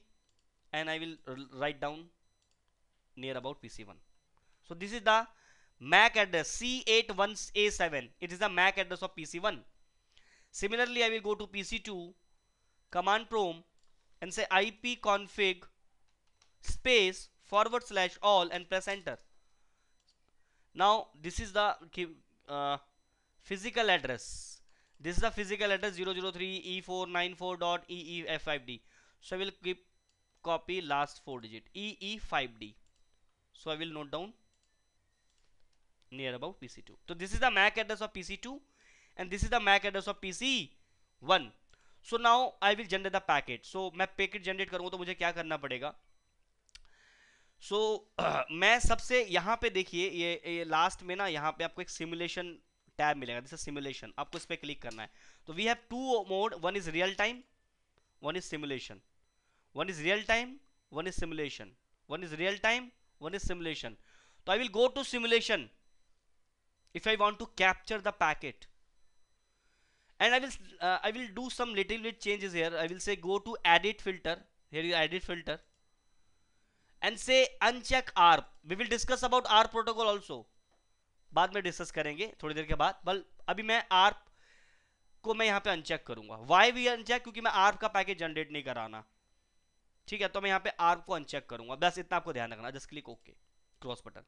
and I will write down near about P C one so this is the MAC address C81A7. It is the MAC address of PC1. Similarly, I will go to PC2, command prompt and say IP config space forward slash all and press enter. Now this is the uh, physical address. This is the physical address 003E494.EEF5D. So I will keep copy last four digit EE5D. So I will note down near about PC2. So this is the MAC address of PC2 and this is the MAC address of PC1. So now I will generate the packet. So मैं packet generate करूँगा तो मुझे क्या करना पड़ेगा? सो so, मैं सबसे यहाँ पे देखिए ये ये लास्ट में ना यहाँ पे आपको एक सिमुलेशन टैब मिलेगा दिस सिमुलेशन आपको इस पर क्लिक करना है। तो we have two mode one is real time one is simulation one is real time one is simulation one is real time one is simulation तो I will go to simulation if I want to capture the packet and I will uh, I will do some little bit changes here I will say go to edit filter here is edit filter and say uncheck ARP we will discuss about ARP protocol also बाद में discuss करेंगे थोड़ी देर के बाद बल अभी मैं ARP को मैं यहाँ पे अनचेक करूँगा वाई भी अनचेक क्योंकि मैं ARP का पैकेज जनरेट नहीं कराना ठीक है तो मैं यहाँ पे ARP को अनचेक करूँगा बस इतना आपको ध्यान रखना just click okay cross button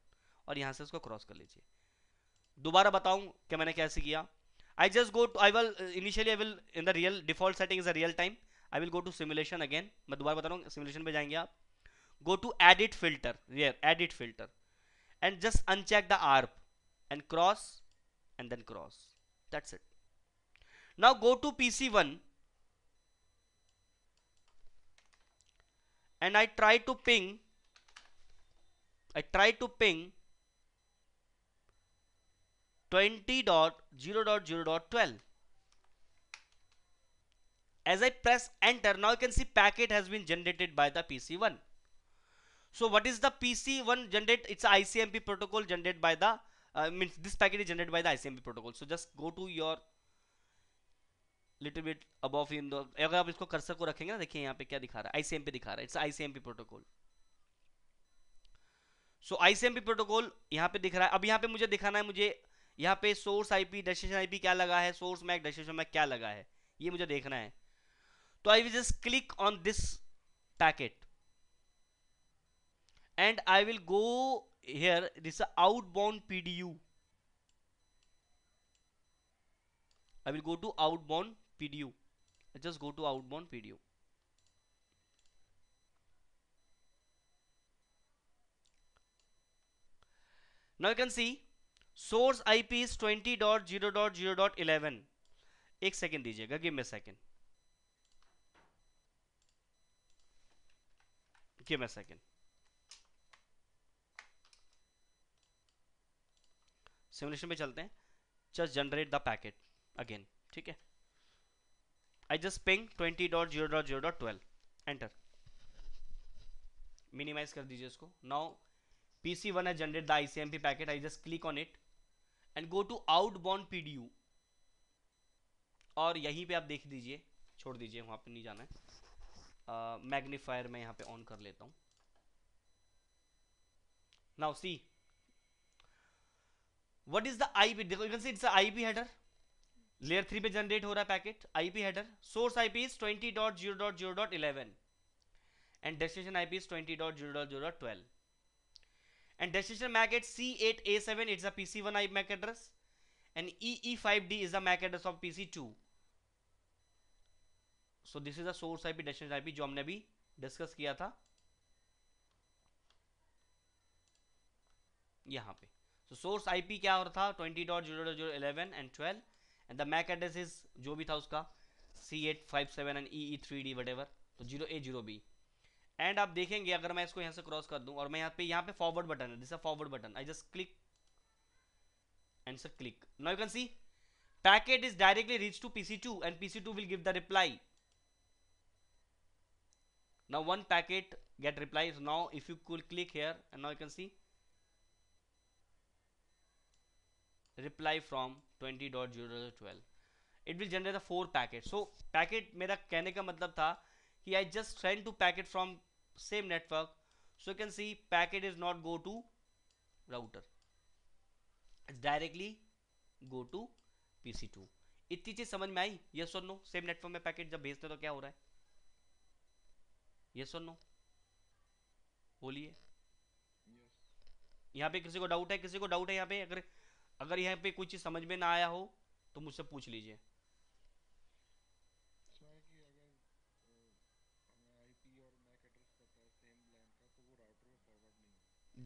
और यहाँ से उसको क्रॉस कर लीजिए दोबारा बताऊँ कि मैंने कैसे किया। I just go to I will initially I will in the real default setting is a real time I will go to simulation again मैं दोबारा बता रहा हूँ सिमुलेशन पर जाएँगे आप। Go to edit filter rear edit filter and just uncheck the ARP and cross and then cross that's it now go to P C one and I try to ping I try to ping 20.0.0.12 as I press enter now you can see packet has been generated by the PC1 so what is the PC1 generate? It's ICMP protocol generated by the uh, means this packet is generated by the ICMP protocol. So just go to your little bit above in the अगर आप इसको cursor को रखेंगे ना देखिए यहाँ पे क्या दिखा रहा है ICMP दिखा रहा है it's ICMP protocol. So ICMP protocol यहाँ पे दिख रहा है अब यहाँ पे मुझे दिखाना है मुझे यहाँ पे सोर्स आईपी डेस्टिनेशन आईपी क्या लगा है? सोर्स मैक डेस्टिनेशन मैक क्या लगा है? ये मुझे देखना है। तो I will just click on this packet and I will go here this outbound PDU I will go to outbound PDU just go to outbound PDU now you can see source IP is 20.0.0.11 एक second दीजिएगा give second. Give me a second. Simulation पे चलते हैं. Just generate the packet again ठीक है? I just ping twenty dot zero dot zero dot twelve enter minimize कर दीजिए इसको. नाउ पीसी वन है generate the ICMP packet I just click on it and go to outbound P D U और यहीं पर आप देख दीजिए छोड़ दीजिए वहाँ पर नहीं जाना है। मैग्नीफायर uh, मैं यहाँ पर ऑन कर लेता हूँ। Now see what is the IP देखो you see it's a IP header layer three पे जनरेट हो रहा है packet IP header source IP is twenty dot zero dot zero dot eleven and destination IP is twenty dot zero dot zero dot twelve and destination MAC at C8A7 it's a PC1 IP MAC address and EE5D is the MAC address of PC2 so this is the source IP destination IP जो हमने अभी discuss किया था यहाँ पे so source IP क्या हो रहा था 20.0.0.11 and 12 and the MAC address is जो भी था उसका C857 and EE3D whatever तो 0A0B एंड आप देखेंगे, अगर मैं इसको यहाँ से क्रॉस कर दूँ, और मैं यहाँ पे यहाँ पे फॉरवर्ड बटन है this forward button I just click and sir click now you can see packet is directly reach to PC two and PC two will give the reply now one packet get reply now if you cool click here and now you can see reply from twenty dot zero twelve it will generate the four packet so packet मेरा कहने का मतलब था कि I just send to packet from same network. So, you can see packet is not go to router. It's directly go to PC2 इतनी चीज़ समझ में आई? यस और नो सेम नेटवर्क में पैकेट जब भेजते तो क्या हो रहा है? यस और नो बोलिए। यहाँ पे किसी को डाउट है, किसी को डाउट है यहाँ पे। अगर अगर यहाँ पे कोई चीज़ समझ में ना आया हो तो मुझसे पूछ लीजिए।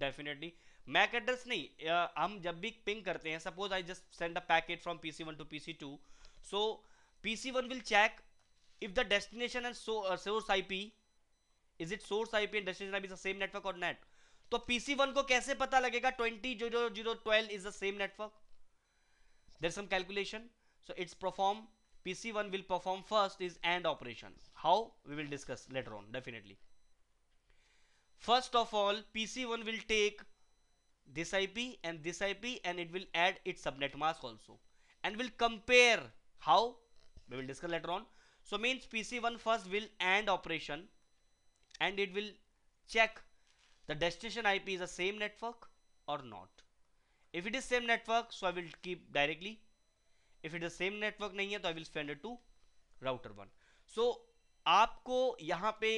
डेफिनेटली मैक एड्रेस नहीं आ, हम जब भी पिंग करते हैं suppose I just send a packet from PC one to PC two so PC one will check if the destination and source IP is it source IP and destination IP same network और net तो PC one को कैसे पता लगेगा twenty zero zero twelve is the same network there's some calculation. So it's perform pc1 will perform first is AND operation how? We will discuss later on definitely. first of all pc1 will take this ip and this ip and it will add its subnet mask also and will compare how we will discuss later on so means pc1 first will AND operation and it will check the destination IP is the same network or not. If it is same network, so I will keep directly. If it is same network नहीं है तो I will send it to router one. So आपको यहाँ पे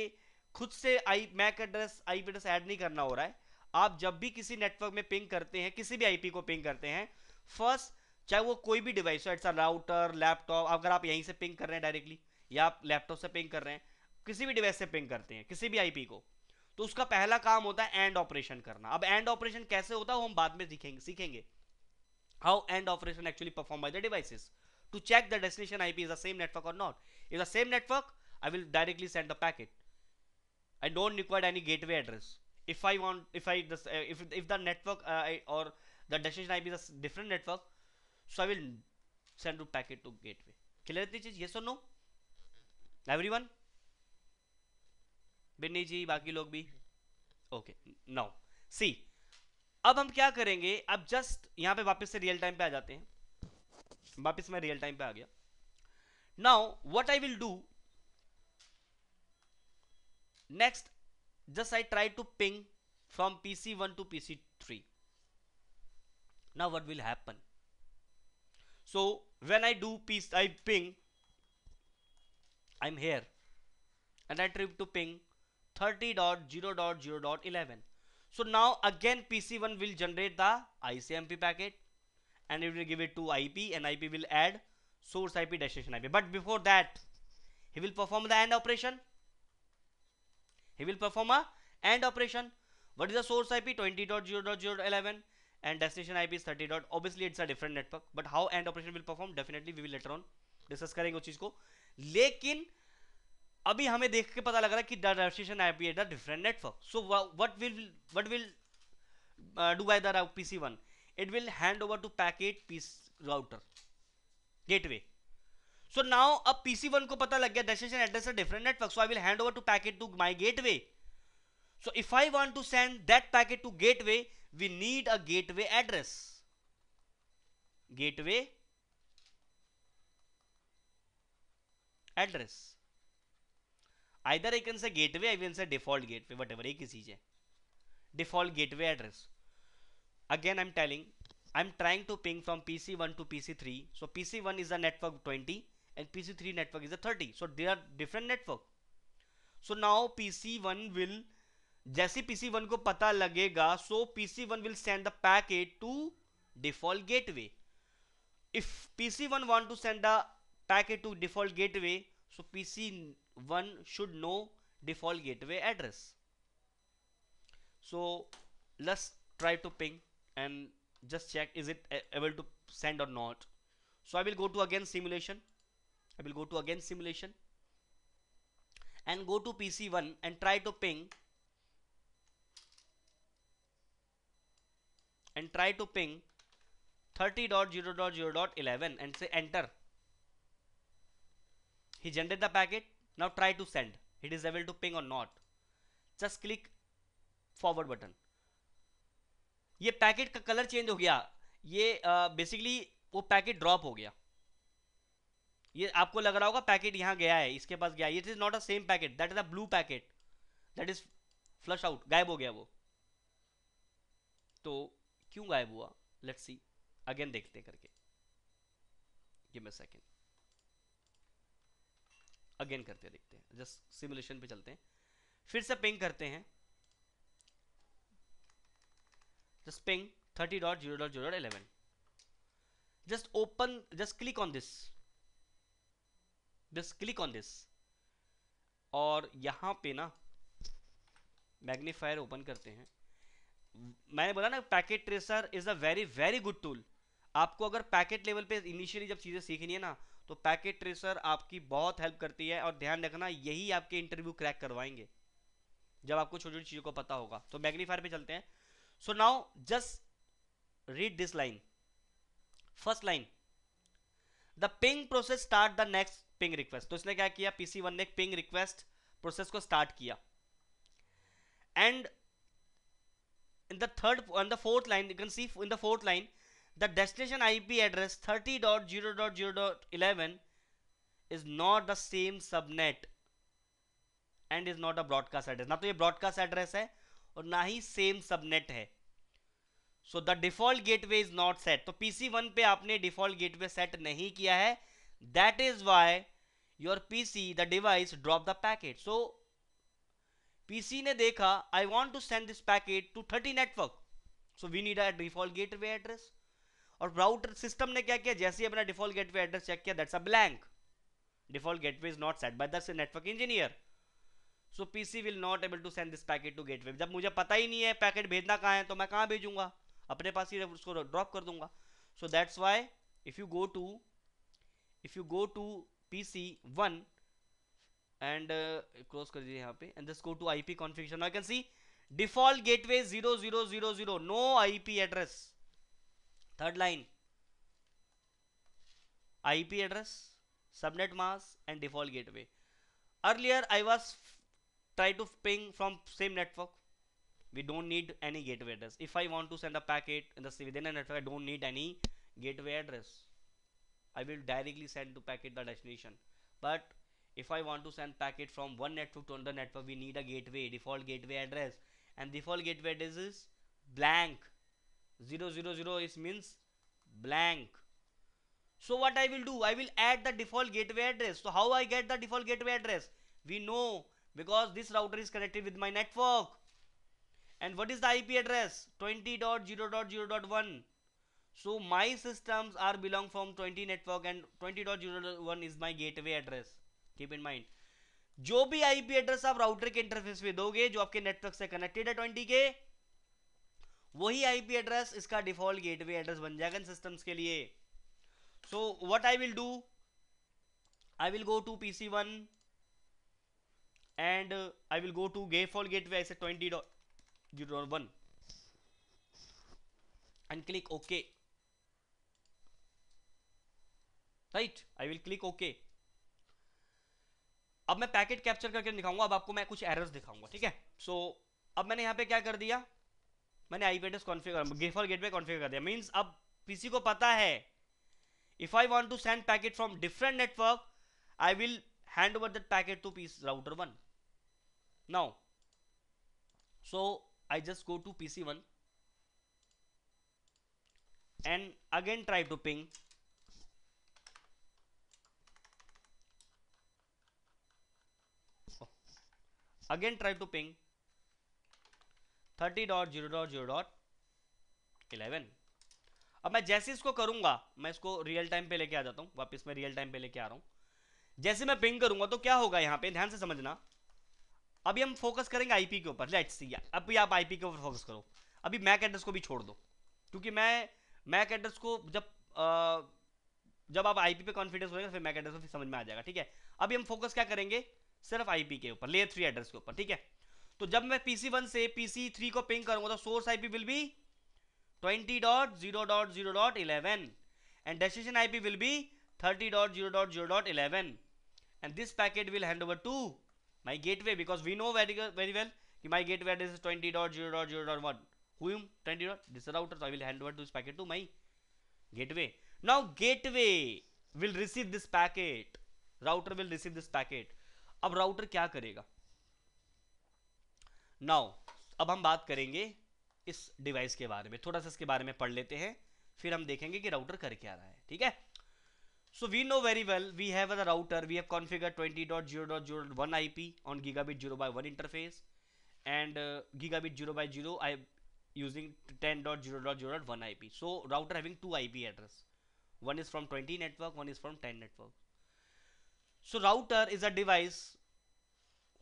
खुद से I MAC address IP address add नहीं करना हो रहा है आप जब भी किसी नेटवर्क में पिंग करते हैं किसी भी आईपी को पिंग करते हैं फ़र्स्ट चाहे वो कोई भी डिवाइस हो इट्स राउटर लैपटॉप अगर आप यहीं से पिंग कर रहे हैं डायरेक्टली या आप लैपटॉप से पिंग कर रहे हैं किसी भी डिवाइस से पिंग करते हैं किसी भी आईपी को तो उसका पहला काम होता है एंड ऑपरेशन करना अब एंड ऑपरेशन कैसे होता है वो हम बाद में सीखेंगे सीखेंगे how and operation actually perform by the devices to check the destination IP is the same network or not. If the same network, I will directly send the packet. I don't require any gateway address. If I want, if I this, uh, if if the network uh, I, or the destination IP is a different network, so I will send to packet to gateway. Clear इतनी चीज़? Yes or no? Everyone? Binni जी बाकी लोग भी okay now see अब हम क्या करेंगे अब just यहाँ पे वापस से रियल टाइम पे आ जाते हैं वापस मैं रियल टाइम पे आ गया now what I will do Next, just I try to ping from PC1 to PC3. Now what will happen? So when I do piece, I ping, I'm here and I trip to ping 30.0.0.11. So now again PC1 will generate the ICMP packet and it will give it to IP and IP will add source IP destination IP. But before that, he will perform the end operation he will perform a AND operation what is the source IP 20.0.011 and destination IP is 30. Dot. Obviously it's a different network but how AND operation will perform definitely we will later on discuss करेंगे उस चीज़ को लेकिन अभी हमें देख के पता लग रहा है कि destination IP at the different network so what will what will do by the PC one it will hand over to packet piece router gateway so now अब पीसी वन को पता लग गया destination address different network so I will hand over to packet to my gateway so if I want to send that packet to gateway we need a gate address gate address either I can say gateway I can say default gateway whatever एक चीज़ है. Default gateway address again I am telling I am trying to ping from PC one to PC three so PC one is a network twenty and pc3 network is a 30 so they are different network so now pc1 will जैसे pc1 को पता लगेगा so pc1 will send the packet to default gateway if pc1 want to send the packet to default gateway so pc1 should know default gateway address so let's try to ping and just check is it able to send or not so i will go to again simulation i will go to again simulation and go to pc1 and try to ping and try to ping 30.0.0.11 and say enter he generated the packet now try to send it is able to ping or not just click forward button ये packet का colour change हो गया ये basically uh, वो packet drop हो गया ये आपको लग रहा होगा पैकेट यहाँ गया है, इसके पास गया it is not a same packet that is a blue packet that is flush out गायब हो गया वो। तो क्यों गायब हुआ? लेट्स सी अगेन देखते करके। गिव मी सेकंड अगेन करते देखते हैं। जस्ट सिमुलेशन पे चलते हैं। फिर से पिंग करते हैं। Just ping 30.0.0.11 just open, just click on this just click on this. और यहाँ पे ना मैग्नीफायर ओपन करते हैं। मैंने बोला ना packet tracer is a very very good tool आपको अगर पैकेट लेवल पे इनिशियली जब चीज़ें सीखनी है ना तो पैकेट ट्रेसर आपकी बहुत हेल्प करती है और ध्यान रखना, यही आपके इंटरव्यू क्रैक करवाएँगे। जब आपको छोटी छोटी चीज़ों को पता होगा। तो मैग्नीफायर पे चलते हैं। So now just read this line first line the ping process start the next ping request तो इसने क्या किया? पीसी वन ने पिंग रिक्वेस्ट प्रोसेस को स्टार्ट किया। And in the in the line you can see in the fourth line the destination IP address 30.0.0.11 is not the same subnet and is not a broadcast address ना तो ये broadcast address है और ना ही same subnet है। So the default gateway is not set तो PC one पे आपने डिफ़ॉल्ट गेटवे सेट नहीं किया है। That is why your PC the device drop the packet so PC ने देखा I want to send this packet to thirty network so we need a default gateway address और router system ने क्या किया? जैसे ही अपना डिफ़ॉल्ट गेटवे एड्रेस चेक किया that's a blank default gateway is not set by the network engineer so PC will not able to send this packet to gateway जब मुझे पता ही नहीं है पैकेट भेजना कहाँ है तो मैं कहाँ भेजूँगा? अपने पास ही उसको ड्रॉप कर दूँगा. So that's why if you go to go to PC one and close कर दीजिए यहाँ पे and just go to IP configuration I can see default gateway zero zero zero zero no IP address third line IP address subnet mask and default gateway earlier i was try to ping from same network we don't need any gateway address if i want to send a packet in the within a network i don't need any gateway address i will directly send to packet the destination. But if i want to send packet from one network to another network we need a gateway default gateway address. And default gateway address is blank. 000 is means blank. So what i will do? I will add the default gateway address. So how i get the default gateway address? We know because this router is connected with my network. And what is the IP address? 20.0.0.1 so, my systems are belong from 20 network and 20.0.1 is my gateway address. Keep in mind जो भी IP address आप router के interface पे दोगे, जो आपके नेटवर्क से कनेक्टेड है ट्वेंटी के, वही आईपी एड्रेस इसका डिफ़ॉल्ट गेटवे एड्रेस बन जाएगा इन सिस्टम्स के लिए। So what I will do I will go to PC one and I will go to गेटफॉल gateway ऐसे twenty dot zero one and click okay right I will click okay अब मैं packet capture करके दिखाऊँगा अब आपको मैं कुछ errors दिखाऊँगा ठीक है? सो so, अब मैंने यहाँ पे क्या कर दिया? मैंने आईपी एड्रेस कॉन्फ़िगर गेफॉल गेटवे कॉन्फ़िगर कर दिया। मींस अब पीसी को पता है if I want to send packet from different network I will hand over that packet to piece router one now so I just go to PC one and again try to ping again try to ping. 30.0.0.11 अब मैं जैसे इसको करूँगा मैं इसको real time पे लेके आ जाता हूँ वापस मैं रियल टाइम पे लेके आ रहा हूँ। जैसे मैं पिंग करूँगा तो क्या होगा यहाँ पे? ध्यान से समझना। अभी हम फोकस करेंगे आईपी के ऊपर लेट्स सी अभी आप आईपी के ऊपर फोकस करो। अभी मैक एड्रेस को भी छोड़ दो क्योंकि मैं मैक एड्रेस को जब आ, जब आप आईपी पे कॉन्फिडेंस होगा फिर मैक एड्रेस को समझ में आ जाएगा ठीक है? अभी हम फोकस क्या करेंगे? सिर्फ़ आईपी के ऊपर लेयर थ्री एड्रेस के ऊपर, ठीक है? तो जब मैं पीसी वन से पीसी थ्री को पिंग करूँगा तो source IP will be twenty dot zero dot zero dot eleven and destination IP will be thirty dot zero dot zero dot eleven and this packet will hand over to my gateway because we know very very well कि my gateway address twenty dot zero dot zero dot one हुई twenty dot this router I will hand over to this packet to my gateway now gateway will receive this packet router will receive this packet अब router क्या करेगा? Now अब हम बात करेंगे इस device के बारे में। थोड़ा सा इसके बारे में पढ़ लेते हैं, फिर हम देखेंगे कि राउटर कर क्या रहा है, ठीक है? So we know very well we have a router we have configure twenty dot zero dot zero one I P on giga gigabit zero by one interface and giga gigabit zero by zero I using ten dot zero dot zero dot one I P so router having two I P address one is from 20 network one is from ten network Router is a device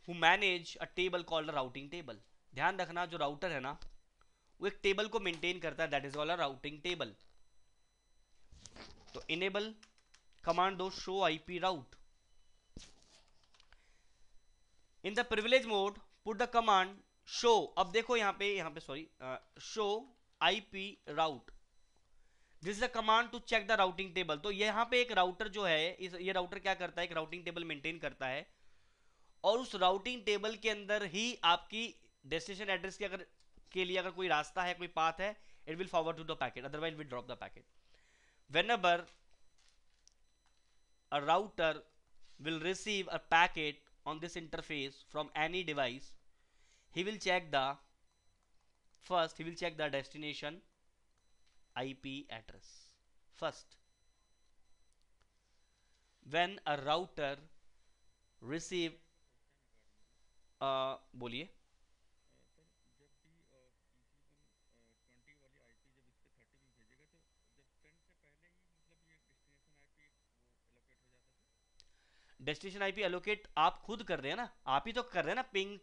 who manage a table called a routing table. ध्यान रखना, जो router है ना, वो एक table को maintain करता है that is called a routing table तो इनेबल कमांड दो show IP route in the privilege mode put the command show अब देखो यहाँ पे यहाँ पे sorry show IP route this is a command to check the routing table तो यहाँ पे एक राउटर जो है, इस, ये राउटर क्या करता है? एक राउटिंग टेबल मेंटेन करता है। और उस राउटिंग टेबल के अंदर ही आपकी डेस्टिनेशन एड्रेस के अगर, के लिए अगर कोई रास्ता है, कोई पाथ है it will forward to the packet otherwise will drop the packet whenever a router will receive a packet on this interface from any device, he will check the, first, he will check the destination IP address. First, when a router receive uh, बोलिए। Destination IP allocate आप खुद कर रहे हैं ना? आप ही तो कर रहे हैं ना? Ping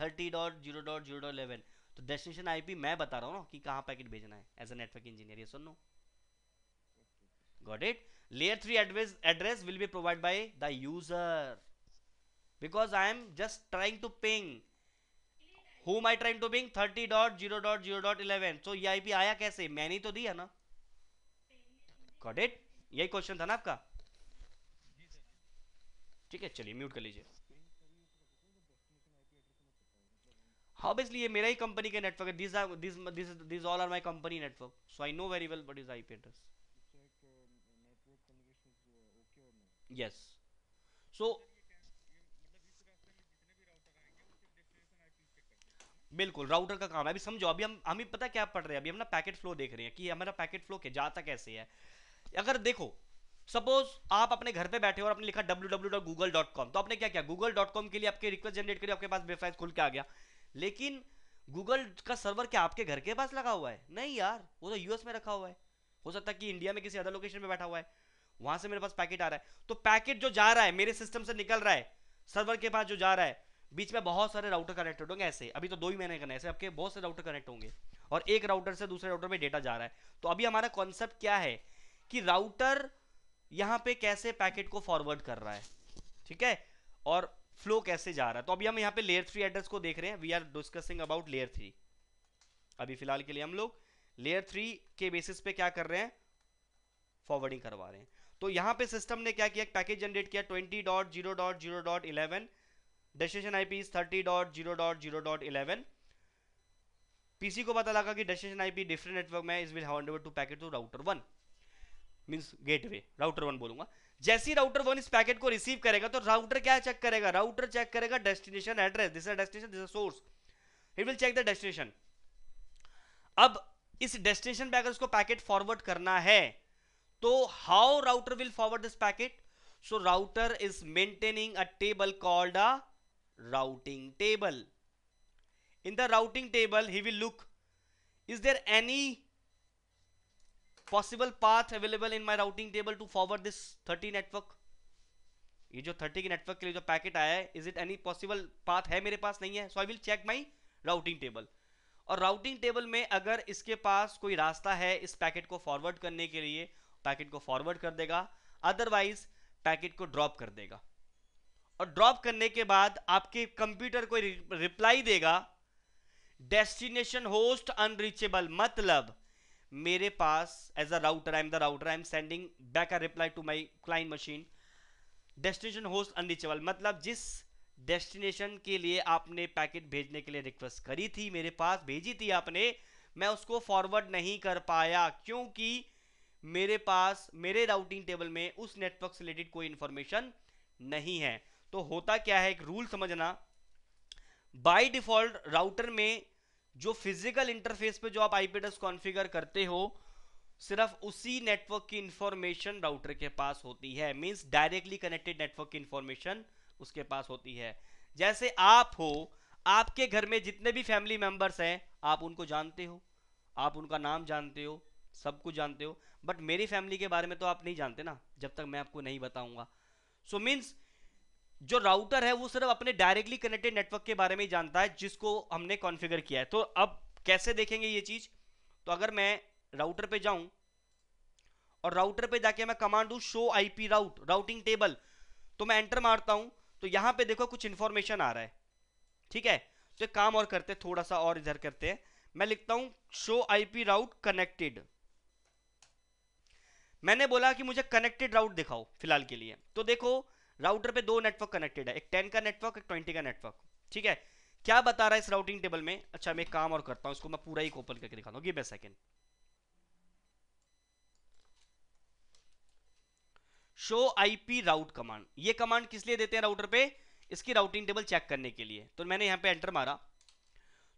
thirty dot zero dot zero dot eleven तो डेस्टिनेशन आईपी मैं बता रहा हूँ ना कि कहाँ पैकेट भेजना है एज अ नेटवर्क इंजीनियर ये सुन no got it layer 3 address address will be provided by the user. Because i am just trying to ping. Whom i trying to ping? 30.0.0.11 so, ये IP आया कैसे? मैंने तो दिया ना। गॉट इट यही question था ना आपका? ठीक है, चलिए म्यूट कर लीजिए। Obviously ये मेरा ही कंपनी का नेटवर्क है? These are, these this these all are my company network. So I know very well what बिल्कुल राउटर का काम है। अभी समझो, अभी हम हम पता क्या पढ़ रहे हैं? अभी हम ना पैकेट फ्लो देख रहे हैं कि हमारा पैकेट फ्लो के जाता कैसे है? अगर देखो सपोज़ आप अपने घर पे बैठे हो और आपने लिखा www.google.com तो आपने क्या किया? Google.com के लिए आपके रिक्वेस्ट जनरेट करी, आपके पास वेबसाइट खुल के आ गया। लेकिन गूगल का सर्वर क्या आपके घर के पास लगा हुआ है? नहीं यार, वो तो यूएस में रखा हुआ है। हो सकता है कि इंडिया में किसी अदर लोकेशन में बैठा हुआ है। वहाँ से मेरे पास पैकेट आ रहा है। तो पैकेट जो जा रहा है, मेरे सिस्टम से निकल रहा है, सर्वर के पास जो जा रहा है, बीच में बहुत सारे राउटर कनेक्टेड होंगे ऐसे। अभी तो दो ही महीने करना ऐसे आपके बहुत से राउटर कनेक्ट होंगे। और एक राउटर से दूसरे राउटर में डेटा जा रहा है। तो अभी हमारा कॉन्सेप्ट क्या है कि राउटर यहाँ पे कैसे पैकेट को फॉरवर्ड कर रहा है? ठीक है? और फ्लो कैसे जा रहा है? तो अभी हम यहाँ पे लेयर थ्री एड्रेस को देख रहे हैं। We are discussing about layer three अभी फ़िलहाल के लिए हम लोग लेयर थ्री के बेसिस पे क्या कर रहे हैं? फॉरवर्डिंग करवा रहे हैं। तो यहाँ पे सिस्टम ने क्या किया? पैकेज जनरेट किया twenty dot zero dot zero dot eleven destination IP thirty dot zero dot zero dot eleven PC को पता लगा कि डेस्टिनेशन आईपी डिफरेंट नेटवर्क में is will hand to packet to router one means gateway router one बोलूँगा। जैसी router one इस packet को receive करेगा तो राउटर क्या चेक करेगा? राउटर चेक करेगा destination address this is destination this is source it will check the destination अब इस डेस्टिनेशन पे अगर उसको पैकेट फॉरवर्ड करना है तो how router will forward this packet so router is maintaining a table called a routing table in the routing table, he will look, is there any possible path available in my routing table to forward this 30 network. ये जो 30 के network के लिए जो packet आया है is it any possible path है मेरे पास? नहीं है. So I will check my routing table और राउटिंग टेबल में अगर इसके पास कोई रास्ता है इस पैकेट को फॉरवर्ड करने के लिए पैकेट को फॉरवर्ड कर देगा अदरवाइज़ पैकेट को ड्रॉप कर देगा. और ड्रॉप करने के बाद आपके कंप्यूटर को रिप्लाई देगा डेस्टिनेशन होस्ट अनरीचेबल मतलब मेरे पास as a router I am the router I am sending back a reply to my client machine destination host unreachable मतलब जिस डेस्टिनेशन के लिए आपने पैकेट भेजने के लिए रिक्वेस्ट करी थी, मेरे पास भेजी थी आपने, मैं उसको फॉरवर्ड नहीं कर पाया क्योंकि मेरे पास, मेरे राउटिंग टेबल में उस नेटवर्क से रिलेटेड कोई इंफॉर्मेशन नहीं है। तो होता क्या है, एक रूल समझना। बाय डिफ़ॉल्ट राउटर में जो फ़िज़िकल इंटरफेस पे जो आप आईपी एड्रेस कॉन्फ़िगर करते हो, सिर्फ़ उसी नेटवर्क की इंफॉर्मेशन राउटर के पास होती है। मींस डायरेक्टली कनेक्टेड नेटवर्क की इंफॉर्मेशन उसके पास होती है। जैसे आप हो, आपके घर में जितने भी फैमिली मेंबर्स हैं, आप उनको जानते हो, आप उनका नाम जानते हो, सब कुछ जानते हो बट मेरी फैमिली के बारे में तो आप नहीं जानते ना, जब तक मैं आपको नहीं बताऊँगा। सो मीन्स जो राउटर है, वो सिर्फ़ अपने डायरेक्टली कनेक्टेड नेटवर्क के बारे में ही जानता है, जिसको हमने कॉन्फ़िगर किया है। तो अब कैसे देखेंगे ये चीज़? तो अगर मैं राउटर पे जाऊँ और राउटर पे जाके मैं command do show IP route routing table तो मैं एंटर मारता हूँ तो यहाँ पे देखो कुछ इंफॉर्मेशन आ रहा है। ठीक है? तो एक काम और करते थोड़ा सा और इधर करते हैं। मैं लिखता हूँ शो आईपी राउट कनेक्टेड मैंने बोला कि मुझे कनेक्टेड राउट दिखाओ, फ़िलहाल के लिए। तो देखो राउटर पे दो नेटवर्क कनेक्टेड है, एक टेन का नेटवर्क एक ट्वेंटी का नेटवर्क ठीक है? क्या बता रहा है इस राउटिंग टेबल में? अच्छा मैं काम और करता हूँ, इसको मैं पूरा ही ओपन करके दिखाता हूँ। Give second show IP route command ये कमांड किस लिए देते हैं राउटर पे? इसकी राउटिंग टेबल चेक करने के लिए। तो मैंने यहाँ पे एंटर मारा।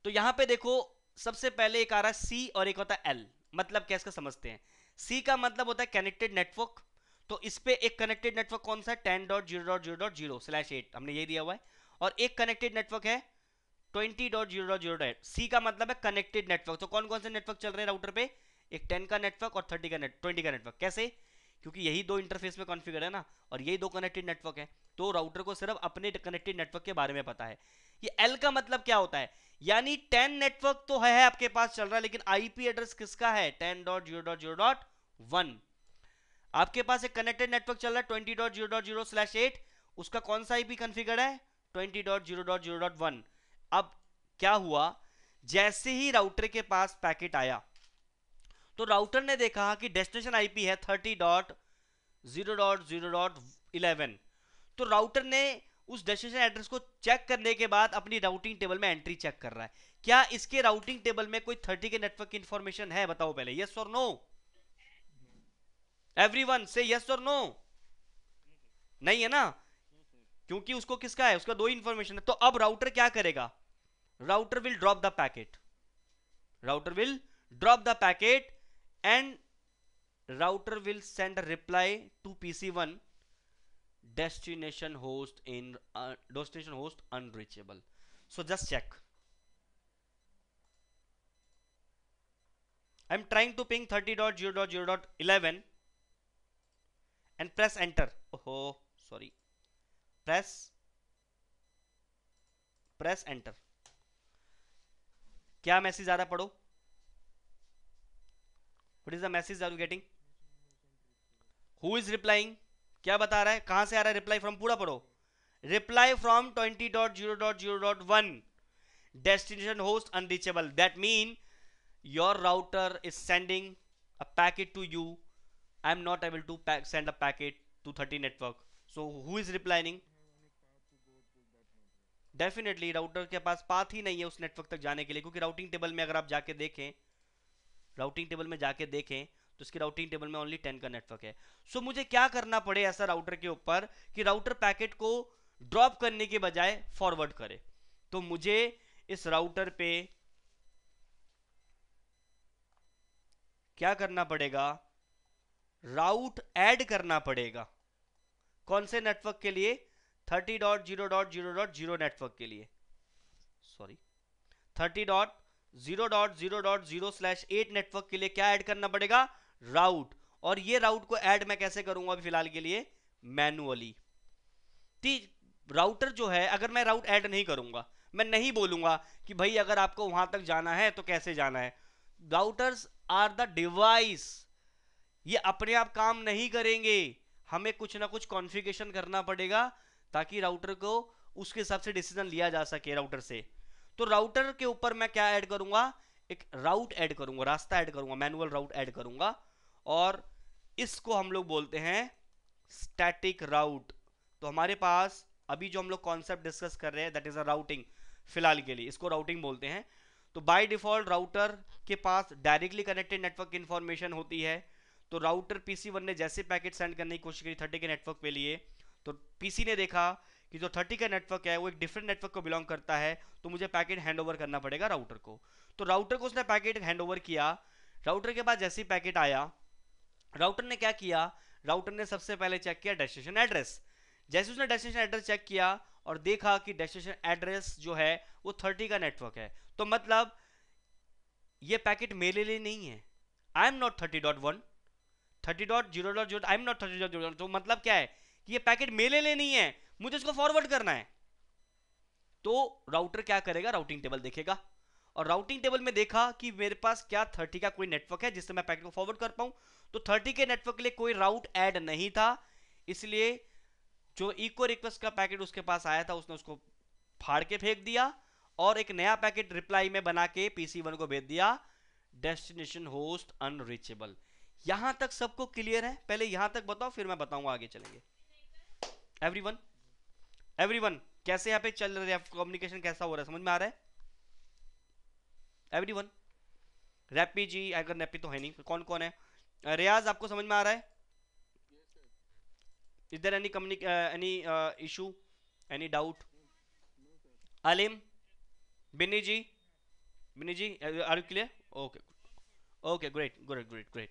तो यहाँ पे देखो, सबसे पहले एक आ रहा है सी और एक होता है एल मतलब कैसे समझते हैं? सी का मतलब होता है कनेक्टेड नेटवर्क तो इस पे एक कनेक्टेड नेटवर्क कौन सा है? Ten dot zero dot zero dot zero slash eight हमने ये दिया हुआ है। और एक कनेक्टेड नेटवर्क है twenty dot zero dot zero dot C का मतलब है कनेक्टेड नेटवर्क तो कौन कौन से नेटवर्क चल रहे हैं राउटर पे? एक टेन का नेटवर्क और थर्टी का नेट ट्वेंटी का नेटवर्क कैसे? क्योंकि यही दो इंटरफेस में कॉन्फ़िगर है ना। और यही दो कनेक्टेड नेटवर्क है। तो राउटर को सिर्फ़ अपने कनेक्टेड नेटवर्क के बारे में पता है। ये एल का मतलब क्या होता है? यानी टेन नेटवर्क तो है आपके पास चल रहा है, लेकिन आईपी एड्रेस किसका है? Ten dot zero dot zero dot one आपके पास एक कनेक्टेड नेटवर्क चल रहा है twenty dot zero dot zero slash eight उसका कौन सा आईपी कॉन्फ़िगर है? Twenty dot zero dot zero dot one अब क्या हुआ? जैसे ही राउटर के पास पैकेट आया तो राउटर ने देखा कि डेस्टिनेशन आईपी है thirty dot zero dot zero dot eleven तो राउटर ने उस डेस्टिनेशन एड्रेस को चेक करने के बाद अपनी राउटिंग टेबल में एंट्री चेक कर रहा है। क्या इसके राउटिंग टेबल में कोई थर्टी के नेटवर्क की इंफॉर्मेशन है? बताओ पहले यस और नो एवरीवन से यस और नो नहीं है ना? क्योंकि उसको किसका है? उसका दो ही इंफॉर्मेशन है। तो अब राउटर क्या करेगा? Router will drop the packet router will drop the packet and router will send reply to PC one destination host in destination host unreachable so just check I am trying to ping thirty dot zero dot zero dot eleven and press enter oh sorry press press enter क्या message आ रहा पढ़ो what is the message are you getting who is replying क्या बता रहा है कहाँ से आ रहा है रिप्लाई फ्रॉम पूरा पढ़ो reply from twenty dot zero dot zero dot one destination host unreachable that mean your router is sending a packet to you i am not able to send a packet to 30 network. So who is replying definitely router के पास path ही नहीं है उस network तक जाने के लिए क्योंकि राउटिंग टेबल में अगर आप जाके देखें राउटिंग टेबल में जाके देखें तो उसकी राउटिंग टेबल में ओनली टेन का नेटवर्क है। सो so, मुझे क्या करना पड़े ऐसा राउटर के ऊपर कि राउटर पैकेट को ड्रॉप करने के बजाय फॉरवर्ड करे? तो मुझे इस राउटर पे क्या करना पड़ेगा? राउट ऐड करना पड़ेगा। कौन से नेटवर्क के लिए? Thirty dot zero dot zero dot zero network के लिए। Sorry thirty dot zero dot zero dot zero slash eight network के लिए क्या ऐड करना पड़ेगा? राउट। और ये राउट को ऐड मैं कैसे करूँगा अभी फ़िलहाल के लिए? मैनुअली। राउटर जो है, अगर मैं राउट ऐड नहीं करूँगा, मैं नहीं बोलूँगा कि भाई अगर आपको वहाँ तक जाना है तो कैसे जाना है? Routers are the device. ये अपने आप काम नहीं करेंगे। हमें कुछ ना कुछ कॉन्फ़िगरेशन करना पड़ेगा ताकि राउटर को उसके हिसाब से डिसीज़न लिया जा सके राउटर से। तो राउटर के ऊपर मैं क्या ऐड करूँगा? एक राउट ऐड करूँगा, रास्ता ऐड करूँगा मैनुअल राउट ऐड करूँगा। और इसको हम लोग बोलते हैं स्टैटिक राउट तो हमारे पास अभी जो हम लोग कॉन्सेप्ट डिस्कस कर रहे हैं दैट इज़ अ राउटिंग फ़िलहाल के लिए इसको राउटिंग बोलते हैं। तो बाय डिफ़ॉल्ट राउटर के पास डायरेक्टली कनेक्टेड नेटवर्क इन्फॉर्मेशन होती है। तो राउटर पीसी वन ने जैसे पैकेट सेंड करने की कोशिश करी थर्टी के नेटवर्क पे लिए तो पीसी ने देखा कि जो थर्टी का नेटवर्क है, वो एक डिफरेंट नेटवर्क को बिलोंग करता है तो मुझे पैकेट हैंड ओवर करना पड़ेगा राउटर को। तो राउटर को उसने पैकेट हैंड ओवर किया। राउटर के बाद जैसे ही पैकेट आया राउटर ने क्या किया? राउटर ने सबसे पहले चेक किया डेस्टिनेशन एड्रेस जैसे उसने डेस्टिनेशन एड्रेस चेक किया और देखा कि डेस्टिनेशन एड्रेस जो है, वो थर्टी का नेटवर्क है। तो मतलब ये पैकेट मेरे लिए नहीं है। I am not thirty dot one thirty dot, zero dot, zero I am not thirty dot zero तो मतलब क्या है कि ये पैकेट मेरे लिए नहीं है, मुझे इसको फॉरवर्ड करना है। तो राउटर क्या करेगा? राउटिंग टेबल देखेगा। और राउटिंग टेबल में देखा कि मेरे पास क्या थर्टी का कोई नेटवर्क है जिससे मैं पैकेट को फॉरवर्ड कर पाऊँ। तो थर्टी के नेटवर्क के लिए कोई राउट ऐड नहीं था, इसलिए जो इको रिक्वेस्ट का पैकेट उसके पास आया था, उसने उसको फाड़ के फेंक दिया और एक नया पैकेट रिप्लाई में बना के पीसी वन को भेज दिया। डेस्टिनेशन होस्ट अनरीचेबल यहाँ तक सबको क्लियर है पहले यहाँ तक बताओ फिर मैं बताऊँगा आगे चलेंगे एवरीवन एवरीवन कैसे यहाँ पे चल रहे हैं कम्युनिकेशन कैसा हो रहा है समझ में आ रहा है एवरीवन रैपी जी अगर रैपी तो है नहीं कौन कौन है रियाज आपको समझ में आ रहा है communic uh, any uh, issue? Any doubt? No, Alim? Binny ji? Binny ji, are you clear? Okay. Okay, great, great, great, great.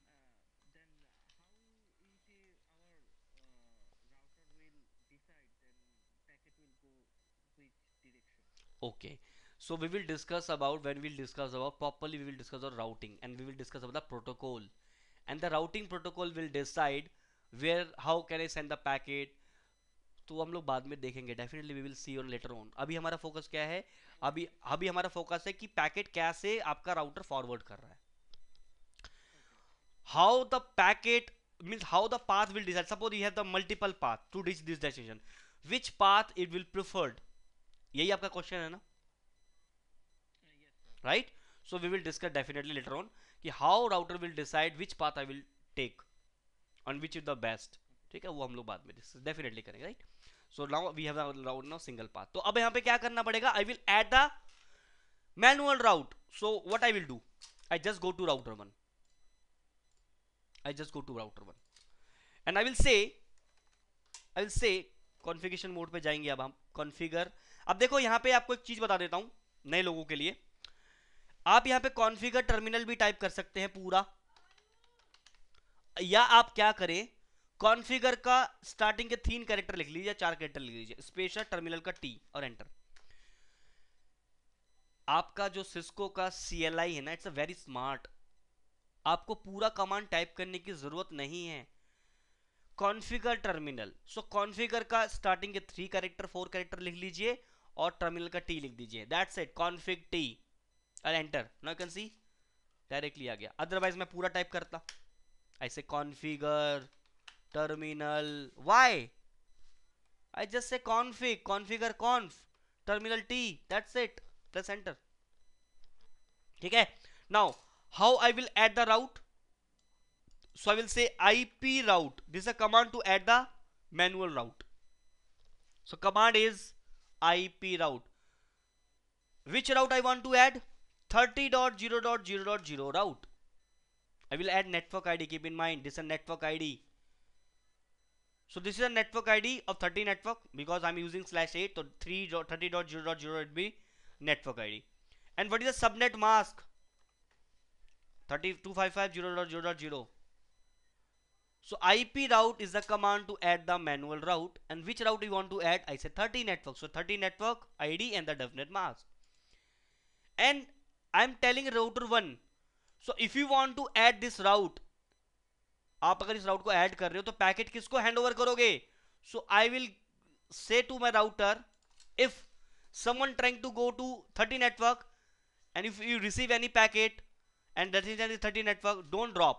Okay so we will discuss about when will discuss about properly we will discuss our routing and we will discuss about the protocol and the routing protocol will decide where how can I send the packet तो हम लोग बाद में देखेंगे. Definitely we will see on later on अभी हमारा focus क्या है? अभी अभी हमारा फोकस है कि पैकेट कैसे आपका राउटर फॉरवर्ड कर रहा है. How the packet means how the path will decide suppose you have the multiple path to ditch this destination which path it will preferred यही आपका क्वेश्चन है ना? Right so we will discuss definitely later on कि how router will decide which path I will take on which is the best ठीक है? वो हम लोग बाद में डिस्कस डेफिनेटली करेंगे right so now we have route now single path तो अब यहाँ पे क्या करना पड़ेगा? I will add the manual route so what I will do I just go to router one I just go to router 1 and I will say, I will say configuration mode पे जाएँगे अब हम. Configure अब देखो, यहाँ पे आपको एक चीज़ बता देता हूँ, नए लोगों के लिए। आप यहाँ पे कॉन्फ़िगर टर्मिनल भी टाइप कर सकते हैं पूरा। या आप क्या करें कॉन्फ़िगर का स्टार्टिंग के तीन कैरेक्टर लिख लीजिए, चार कैरेक्टर लिख लीजिए स्पेशल टर्मिनल का टी और एंटर आपका जो सिस्को का सीएलआई है ना इट्स अ वेरी स्मार्ट आपको पूरा कमांड टाइप करने की ज़रूरत नहीं है। कॉन्फ़िगर टर्मिनल सो कॉन्फ़िगर का स्टार्टिंग के थ्री कैरेक्टर फोर कैरेक्टर लिख लीजिए और टर्मिनल का टी लिख दीजिए। दैट्स इट कॉन्फ़िग टी और enter no can see directly आ गया। अदरवाइज़ मैं पूरा टाइप करता। ऐसे configure terminal why I just say config configure conf terminal T that's it press enter ठीक है? Now how I will add the route? So, I will say IP route. This is a command to add the manual route. So, command is IP route. Which route I want to add? 30.0.0.0 route. I will add network ID keep in mind this is a network ID so this is a network ID of 30 network because I'm using slash 8 so 3.30.0.0 would be network ID and what is the subnet mask? 3255.0.0.0 so IP route is the command to add the manual route and which route you want to add I said 30 network so 30 network ID and the definite mask and I'm telling router 1 so if you want to add this route आप अगर इस राउट को add कर रहे हो तो packet किसको hand over करोगे so I will say to my router if someone trying to go to 30 network and if you receive any packet and destination is 30 network don't drop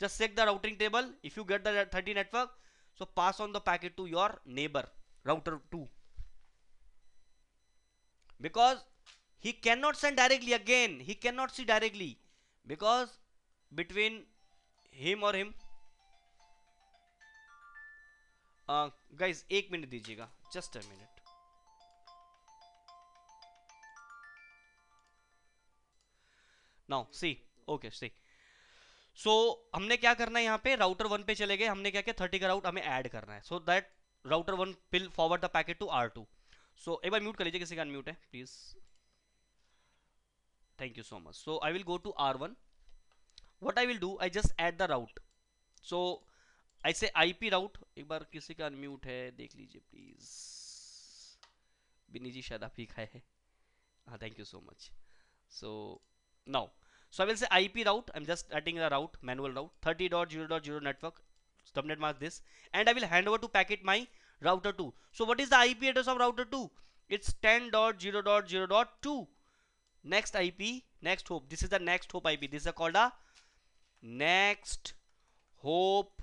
just check the routing table if you get the 30 network so pass on the packet to your neighbor router 2 because he cannot send directly again he cannot see directly because between him or him uh, guys एक minute दीजिएगा just a minute now see okay see so हमने क्या करना है यहाँ पे? Router one पे चले गए। हमने क्या किया? थर्टी का राउट हमें ऐड करना है। So that router one will forward the packet to R two so एक बार म्यूट कर लीजिए, किसी का अनम्यूट है? Please thank you so much so I will go to R one what I will do I just add the route so ऐसे IP राउट एक बार किसी का अनम्यूट है, देख लीजिए प्लीज़ बिनी जी शायद आप ही खाए हैं। हाँ thank you so much so now So I will say IP route. I'm just adding the route, manual route, 30.0.0 network, subnet mask this, and I will hand over to packet my router 2. So what is the IP address of router 2? It's 10.0.0.2. Next IP, next hope. This is the next hope IP. This is called a next hope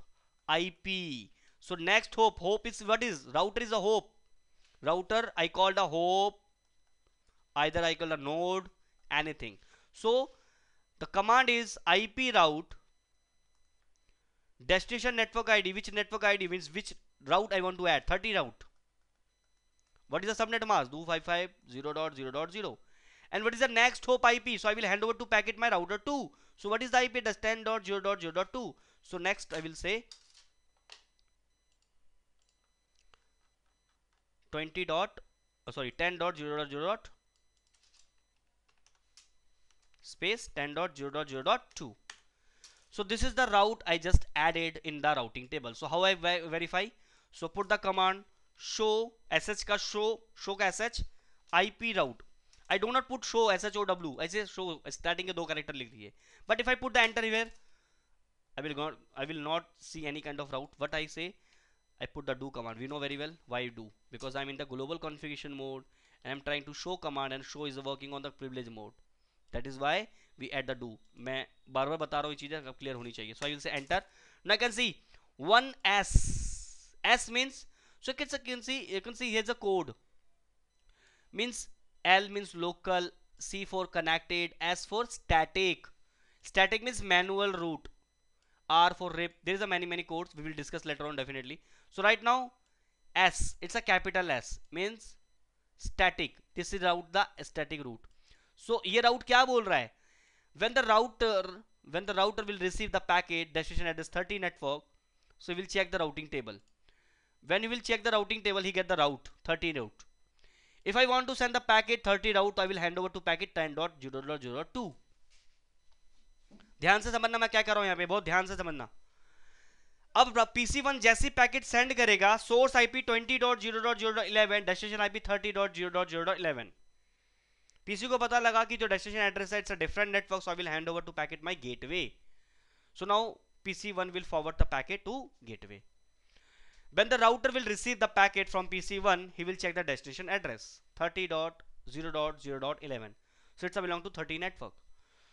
IP. So next hope, hope is what is router is a hope. Router I called a hope. Either I call a node, anything. So the command is IP route destination network ID which network ID means which route I want to add 30 route. What is the subnet mask? 255.0.0.0 and what is the next hop IP so I will hand over to packet my router 2 so what is the IP that's 10.0.0.2 so next I will say 20 dot oh, sorry 10.0.0.2 space 10.0.0.2 so this is the route I just added in the routing table so how I ver verify so put the command show sh ka show show ka sh ip route I do not put show show I say show starting के दो character लिख दिए but if I put the enter here I will not I will not see any kind of route what I say I put the do command we know very well why do because I'm in the global configuration mode and I'm trying to show command and show is working on the privilege mode That is why we at the do मैं बार बार बता रहा हूँ चीज़ें clear होनी चाहिए। So I will say enter ना can see one S S means so can see can see you can see has a code means L means local C for connected S for static static means manual route R for RIP there is a many many codes we will discuss later on definitely so right now S it's a capital S means static this is out the static route so so, ये route क्या बोल रहा है? When the router when the router will receive the packet destination address thirty network so will check the routing table when you will check the routing table he get the route thirty route if I want to send the packet thirty route I will hand over to packet ten dot zero dot zero two ध्यान से समझना मैं क्या कर रहा हूँ यहाँ पे? बहुत ध्यान से समझना। अब पीसी वन जैसी पैकेट सेंड करेगा source IP twenty dot zero dot zero dot eleven destination IP thirty dot zero dot zero dot eleven PC को पता लगा कि जो डेस्टिनेशन एड्रेस है it's a different network so I will hand over to packet my gateway so now PC1 will forward the packet to gateway. When the router will receive the packet from PC1, he will check the destination address 30.0.0.11. So it's a belong to 30 network.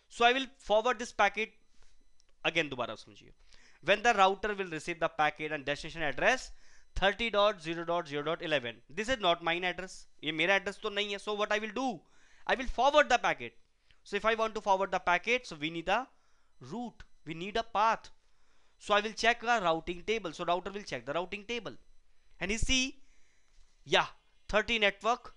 So I will forward this packet again दोबारा समझिए when the router will receive the packet and destination address 30.0.0.11 this is not mine address ये मेरा address तो नहीं है so what I will do I will forward the packet so if I want to forward the packet so we need a route we need a path so I will check a routing table. So router will check the routing table. And you see, yeah, 30 network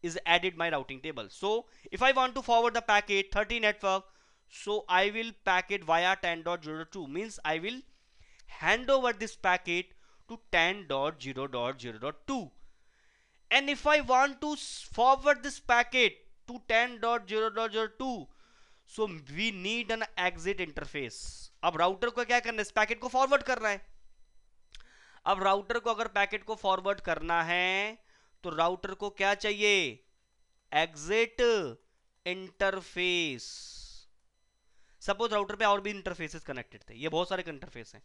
is added my routing table. So if I want to forward the packet 30 network, so I will packet via 10.0.2 means I will hand over this packet to 10.0.0.2 and if I want to forward this packet to 10.0.0.2 so, we need an exit interface. अब router को क्या करना है? इस packet को forward करना है। अब राउटर को अगर पैकेट को फॉरवर्ड करना है तो राउटर को क्या चाहिए? एग्जिट इंटरफेस सपोज़ राउटर पे और भी इंटरफेसेस कनेक्टेड थे। ये बहुत सारे इंटरफेस हैं।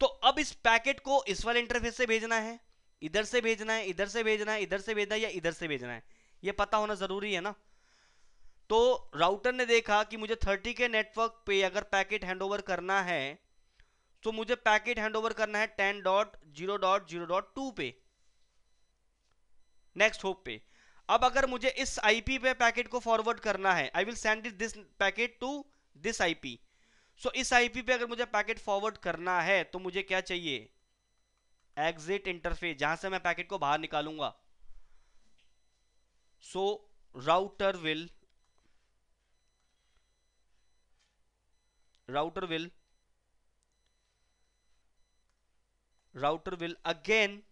तो अब इस पैकेट को इस वाले इंटरफेस से भेजना है। इधर से भेजना है, इधर से भेजना है, इधर से भेजना है या इधर से भेजना है। ये पता होना ज़रूरी है ना। तो राउटर ने देखा कि मुझे 30 के नेटवर्क पे अगर पैकेट हैंडओवर करना है तो मुझे पैकेट हैंडओवर करना है 10 dot, zero dot zero dot two पे। नेक्स्ट होप पे। अब अगर मुझे इस आईपी पे पैकेट को फॉरवर्ड करना है I will send it this packet to this IP so इस आईपी पे अगर मुझे पैकेट फॉरवर्ड करना है तो मुझे क्या चाहिए? एग्जिट इंटरफेस जहाँ से मैं पैकेट को बाहर निकालूँगा। so router will router will router will again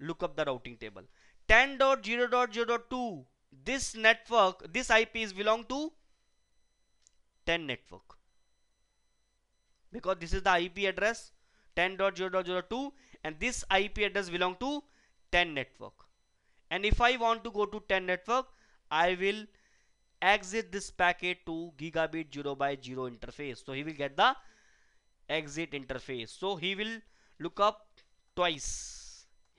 look up the routing table. 10.0.0.2 this network this ip is belong to 10 network. Because this is the ip address 10.0.0.2 and this ip address belong to 10 network. And if i want to go to 10 network i will exit this packet to gigabit 0 by 0 interface so he will get the exit interface so he will look up twice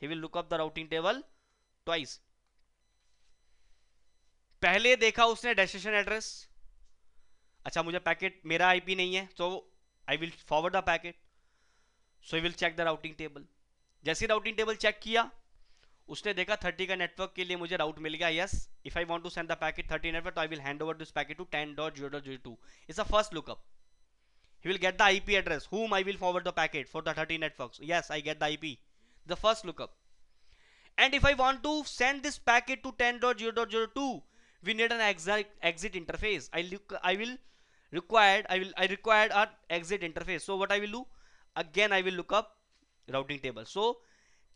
he will look up the routing table twice पहले देखा उसने destination address अच्छा मुझे packet मेरा IP नहीं है तो I will forward the packet so will check the routing table जैसे राउटिंग टेबल चेक किया उसने देखा थर्टी का नेटवर्क के लिए मुझे राउट मिल गया yes if I want to send the packet thirty network I will hand over this packet to ten dot zero dot zero two is a first lookup he will get the I address hmm I will forward the packet for the thirty network yes I get the I P the first lookup and if I want to send this packet to ten dot zero dot zero to we need an act exit interface I look I will required I will I required a exit interface so what I will do again I will lookup routing table so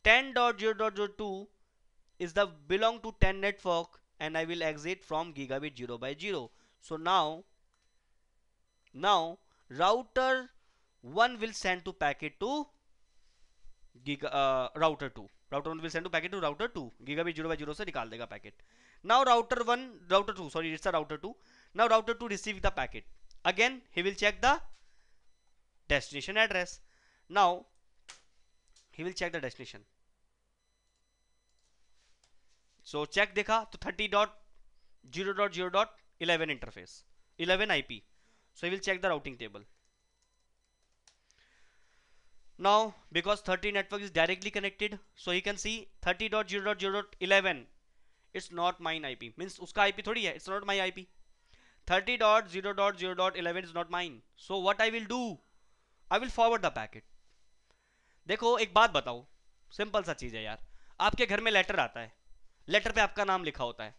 10.0.02 is the belong to 10 network and I will exit from gigabit 0 by 0. So now, now router 1 will send to packet to giga, uh, router 2. Router 1 will send to packet to router 2. Gigabit 0 by 0 से निकाल देगा packet. Now router 1, router 2, sorry it's a router 2. Now router 2 receive the packet. Again he will check the destination address. Now he will check the destination. So check देखा तो thirty dot zero dot zero dot eleven interface eleven IP so will check the routing table now because 30 network is directly connected so he can see 30.0.0.11 it's not mine ip means uska ip thodi hai it's not my ip 30.0.0.11 is not mine so what i will do i will forward the packet देखो, एक बात बताओ। Simple सा चीज़ है यार। आपके घर में लेटर आता है। लेटर पे आपका नाम लिखा होता है।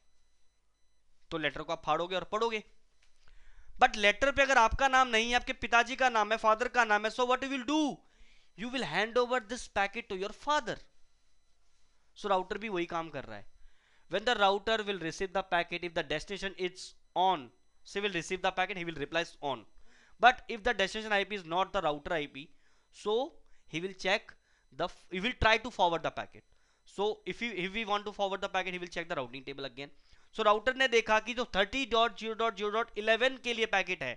तो लेटर को आप फाड़ोगे और पढ़ोगे। बट लेटर पे अगर आपका नाम नहीं है, आपके पिताजी का नाम है फादर का नाम है so what will do you will hand over this packet to your father so router भी वही काम कर रहा है। When the router will receive the packet if the destination is on see will receive the packet he will reply on but if the destination IP is not the router IP so he will check the he will try to forward the packet so if you if we want to forward the packet he will check the routing table again so router ने देखा कि जो 30.0.0.11 के लिए packet है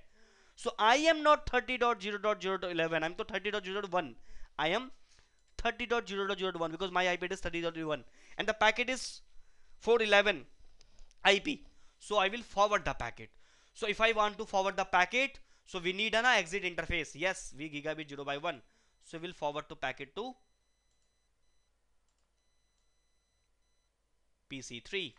so i am not 30.0.0.11 i'm to 30.0.1 i am 30.0.0.1 because my ip is 30.1 and the packet is 411 IP. So I will forward the packet. So if I want to forward the packet, so we need an exit interface. Yes, we gigabit 0 by 1. so, we'll forward to packet to pc3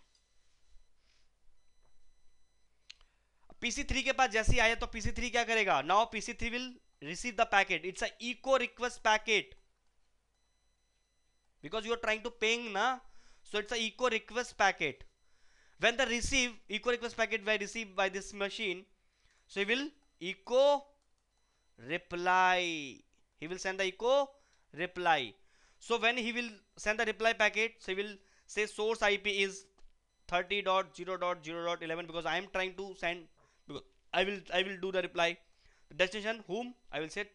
PC3 के पास जैसे ही आया तो PC3 क्या करेगा? Now PC3 will receive the packet it's echo request packet because you are trying to ping ना so it's echo request packet when the receive echo request packet why receive by this machine so will echo reply he will send the echo reply so when he will send the reply packet so he will say source ip is 30.0.0.11 because i am trying to send because i will i will do the reply the destination whom i will say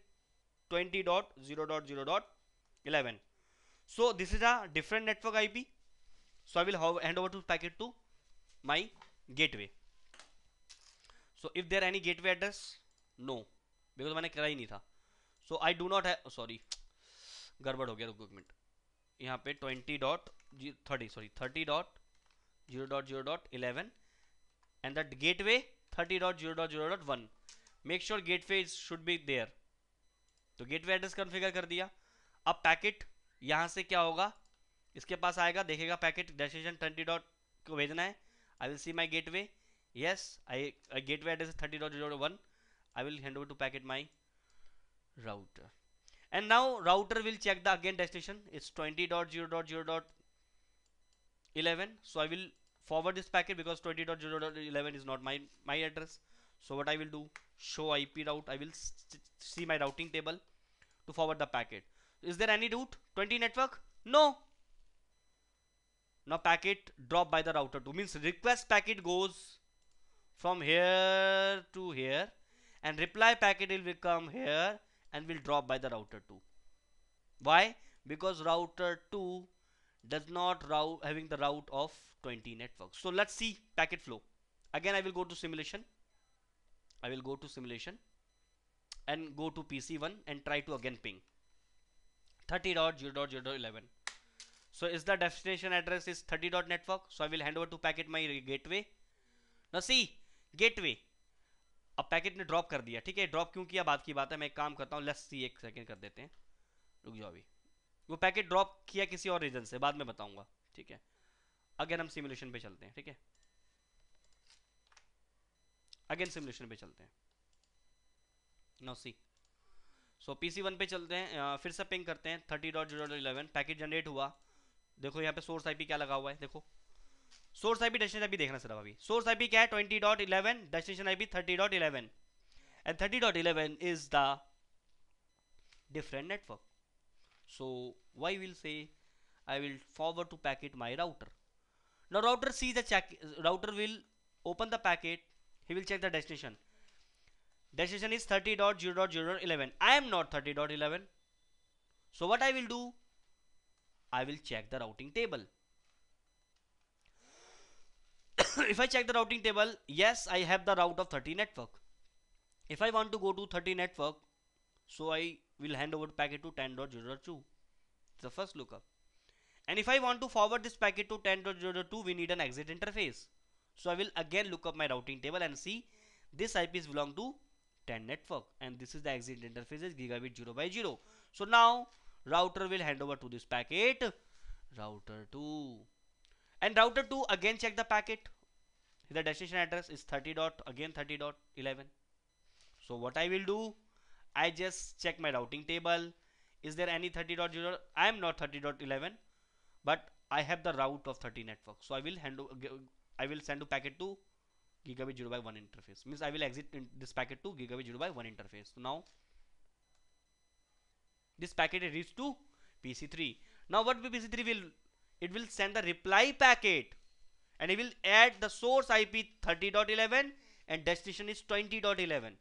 20.0.0.11 so this is a different network ip so I will hand over to packet to my gateway so if there any gateway address no because मैंने करा ही नहीं था so I do not है sorry गड़बड़ हो गया रुको एक मिनट। यहाँ पे twenty dot thirty sorry thirty dot zero dot zero dot eleven and that gateway thirty dot zero dot zero dot one make sure gateway should be there तो gateway address configure कर दिया। अब packet यहाँ से क्या होगा? इसके पास आएगा, देखेगा पैकेट डेस्टिनेशन ट्वेंटी डॉट को भेजना है। I will see my gateway yes I gateway address thirty dot zero dot one I will hand over to packet my router and now router will check the again destination. It's 20.0.0.11 so i will forward this packet because 20.0.11 is not my my address. So what i will do show ip route. I will see my routing table to forward the packet. Is there any route? 20 network? No. Now packet drop by the router 2 means request packet goes from here to here and reply packet will come here and will drop by the router 2 why? Because router 2 does not route having the route of 20 networks. So let's see packet flow. Again i will go to simulation. I will go to simulation and go to pc1 and try to again ping. 30.0.0.11 so is the destination address is 30 dot network? So i will hand over to packet my gateway. Now see gateway अब packet ने drop कर दिया, ठीक है? Drop क्यों किया? बात की बात है, मैं एक काम करता हूँ लेस सी एक सेकेंड कर देते हैं। रुक जाओ अभी। वो पैकेट ड्रॉप किया किसी और रीजन से, बाद में बताऊँगा, ठीक है? अगेन हम सिमुलेशन पे चलते हैं, ठीक है? अगेन सिमुलेशन पे चलते हैं। No see so PC one पे चलते हैं फिर से पिंग करते हैं thirty dot zero dot eleven packet generate हुआ। देखो यहाँ पे सोर्स आईपी क्या लगा हुआ है, देखो। सोर्स आईपी डेस्टिनेशन आईपी देखना सिर्फ अभी सोर्स आईपी क्या है twenty dot eleven destination IP thirty dot eleven and thirty dot eleven is the different network so why will say I will forward to packet my router now router sees the check router will open the packet he will check the destination destination is 30.0.011 I am not 30.11 so what I will do I will check the routing table. if I check the routing table, yes, I have the route of 30 network. If I want to go to 30 network, so I will hand over packet to 10.0.2. It's The first lookup. And if I want to forward this packet to 10.0.2, we need an exit interface. So I will again look up my routing table and see this IP is belong to 10 network and this is the exit interface is gigabit 0 by 0. So now router will hand over to this packet router 2 and router 2 again check the packet. The destination address is 30 dot again 30 dot 11 so what I will do I just check my routing table. Is there any 30.0 Dot? I am not 30.11 but I have the route of 30 network. So I will handle I will send a packet to gigabit 0 by 1 interface. Means I will exit this packet to gigabit 0 by 1 interface. So now this packet is reached to pc3 now what pc3 will it will send the reply packet and it will add the source ip 30.11 and destination is 20.11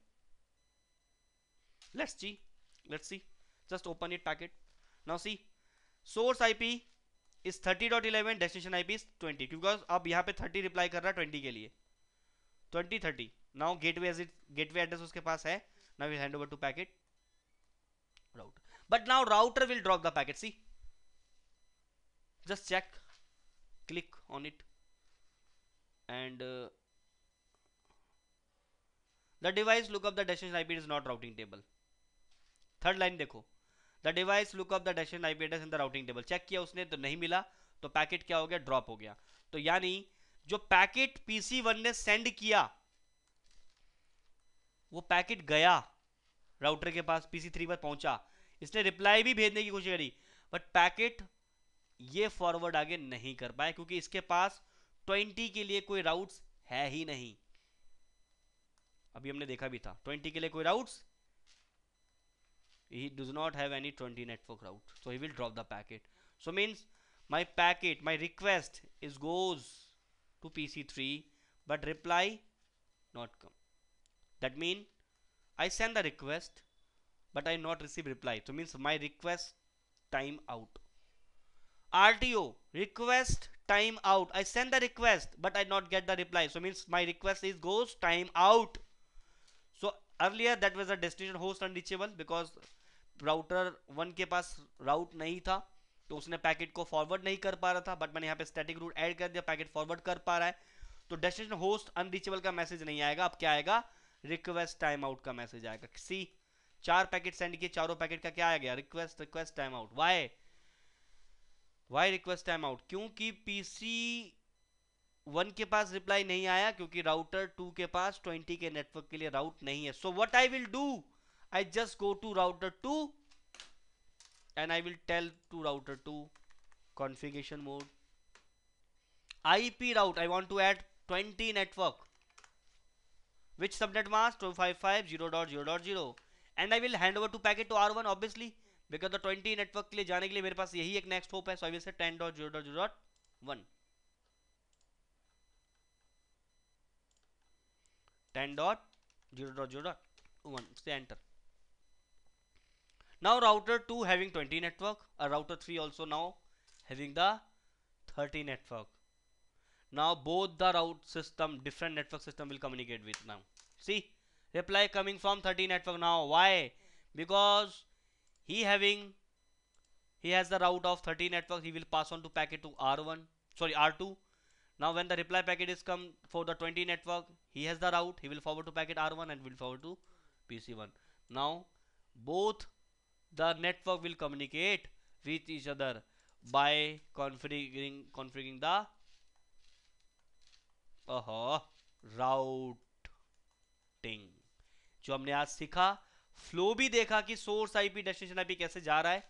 let's see let's see just open it packet now see source ip is 30.11 destination ip is 20 because अब यहाँ पे 30 reply कर रहा है 20 के लिए 20 30 now gateway as it gateway address उसके पास है now we hand over to packet router but now router will drop the packet see just check click on it and uh, the device look up the destination ip is not routing table. Third line देखो. The device look up the destination IP address in the routing table check किया उसने तो नहीं मिला तो packet क्या हो गया? ड्रॉप हो गया. तो यानी जो पैकेट पीसी वन ने सेंड किया वो पैकेट गया राउटर के पास पीसी थ्री पर पहुँचा. इसने रिप्लाई भी भेजने की कोशिश करी बट पैकेट ये फॉरवर्ड आगे नहीं कर पाए, क्योंकि इसके पास 20 के लिए कोई राउट्स है ही नहीं। अभी हमने देखा भी था 20 के लिए कोई routes he does not have any 20 network route so he will drop the packet so means my packet my request is goes to P C three but reply not come that mean I send the request but I not receive reply so means my request time out rto request time out. I send the request, but i not get the reply. So, means my request is goes time out. So, earlier that was a destination host unreachable because router one के पास राउट नहीं था तो उसने packet को forward नहीं कर पा रहा था बट मैंने यहाँ पे स्टैटिक रूट ऐड कर दिया पैकेट फॉरवर्ड कर पा रहा है। तो डेस्टिनेशन होस्ट अनरीचेबल का मैसेज नहीं आएगा। अब क्या आएगा? रिक्वेस्ट टाइम आउट का मैसेज आएगा। सी चार पैकेट सेंड किए, चारों पैकेट का क्या आ गया? Request request time out why why request time out क्योंकि पीसी वन के पास रिप्लाई नहीं आया, क्योंकि राउटर टू के पास ट्वेंटी के नेटवर्क के लिए राउट नहीं है। So what I will do I just go to router two and I will tell to router to configuration mode I P route I want to add twenty network which subnet mask two five five zero dot zero dot zero and I will hand over to packet to R one obviously because the twenty network के लिए जाने के लिए मेरे पास यही एक next hop है so ten dot zero dot zero dot one ten dot zero dot zero dot one से enter now router two having twenty network और router three also now having the thirty network now both the route system different network system will communicate with now see reply coming from thirty network now why because he having he has the route of 30 network he will pass on to packet to r1 sorry r2 now when the reply packet is come for the 20 network he has the route he will forward to packet r1 and will forward to pc1 now both the network will communicate with each other by configuring configuring the uh, -huh, routing जो हमने आज सीखा flow भी देखा कि source IP destination IP कैसे जा रहा है।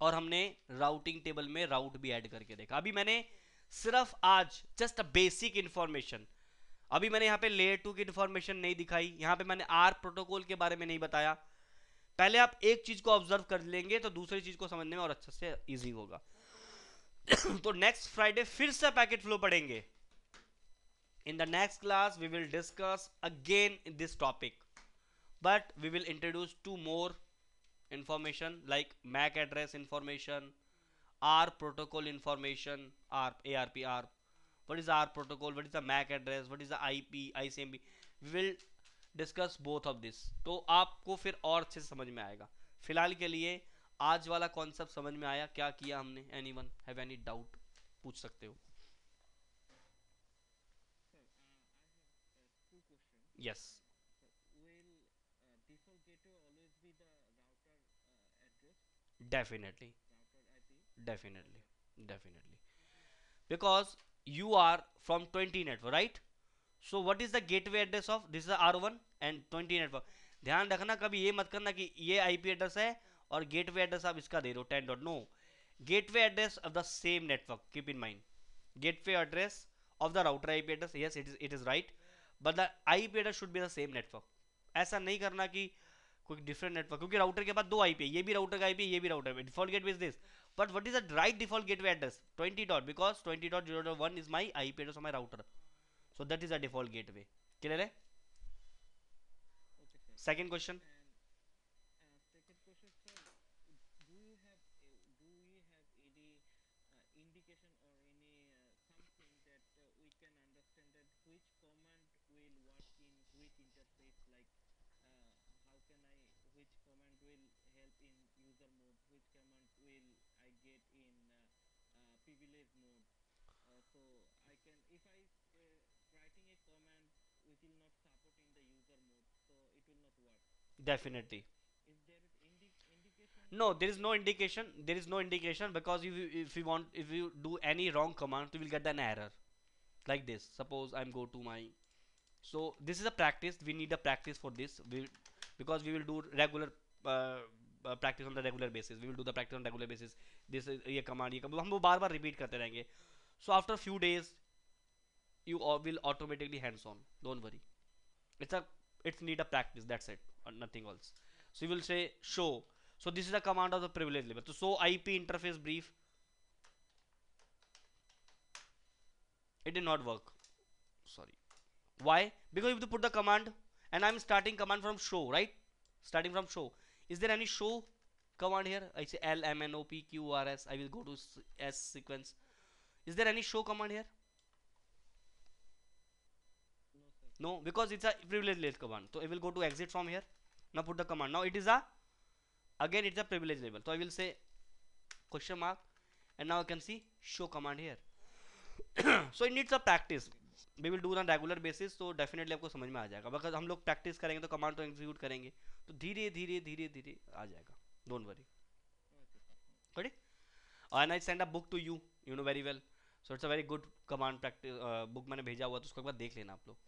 और हमने राउटिंग टेबल में राउट भी ऐड करके देखा। अभी मैंने सिर्फ़ आज जस्ट बेसिक इंफॉर्मेशन अभी मैंने यहाँ पे लेयर टू की इंफॉर्मेशन नहीं दिखाई, यहाँ पे मैंने आर प्रोटोकॉल के बारे में नहीं बताया। पहले आप एक चीज़ को ऑब्ज़र्व कर लेंगे तो दूसरी चीज़ को समझने में और अच्छे से इजी होगा। तो नेक्स्ट फ्राइडे फिर से पैकेट फ्लो पढ़ेंगे in the next class we will discuss again this topic but we will introduce to more information like MAC address information R protocol information R A R P R what is R protocol what is the MAC address what is the I P I C M B we will discuss both of this तो आपको फिर और अच्छे से समझ में आएगा। फ़िलहाल के लिए आज वाला कॉन्सेप्ट समझ में आया? क्या किया हमने? Any one have any doubt पूछ सकते हो। Yes definitely. Definitely. Definitely. Because you are from 20 network, right? So, what is the gateway address of, this is the r1 and twenty network ध्यान रखना, कभी ये मत करना कि ये आईपी एड्रेस है और गेटवे एड्रेस आप इसका दे रहे हो ten dot no gateway address of the same network keep in mind gateway address of the router IP address yes it is it is right but the IP address should be the same network ऐसा नहीं करना कि कोई different network क्योंकि router के पास दो IP है, ये भी राउटर का आईपी है, ये भी router default gateway is this but what is the right default gateway address 20 dot because 20.0.1 is my IP address my router so that is the default gateway clear है? Second question Definitely. Is there indi indication? No, there is no indication. There is no indication because if you, if you want if you do any wrong command, you will get an error like this. Suppose I'm go to my so this is a practice. We need a practice for this. We because we will do regular uh, uh, practice on the regular basis. We will do the practice on regular basis. This is ये command ये command हम वो बार बार repeat करते रहेंगे. So after few days, you all will automatically hands on. Don't worry. It's a it's need a practice. That's it. Nothing else. So you will say show. So this is the command of the privilege level. So IP interface brief. It did not work. Sorry. Why? Because if you put the command and I'm starting command from show, right? Starting from show. Is there any show command here? I say L M N O P Q R S. I will go to S sequence. Is there any show command here? No, because it's a privilege list command. So I will go to exit from here. Now put the command. Now it is a again it's a privilege label. So I will say question mark and now I can see show command here. so it needs a practice. We will do on regular basis so definitely आपको समझ में आ जाएगा because हम लोग practice करेंगे तो command तो execute करेंगे तो धीरे धीरे धीरे धीरे आ जाएगा don't worry got it and I send a book to you you know very well so it's a very good command practice uh, book मैंने भेजा हुआ तो उसको एक बार देख लेना आप लोग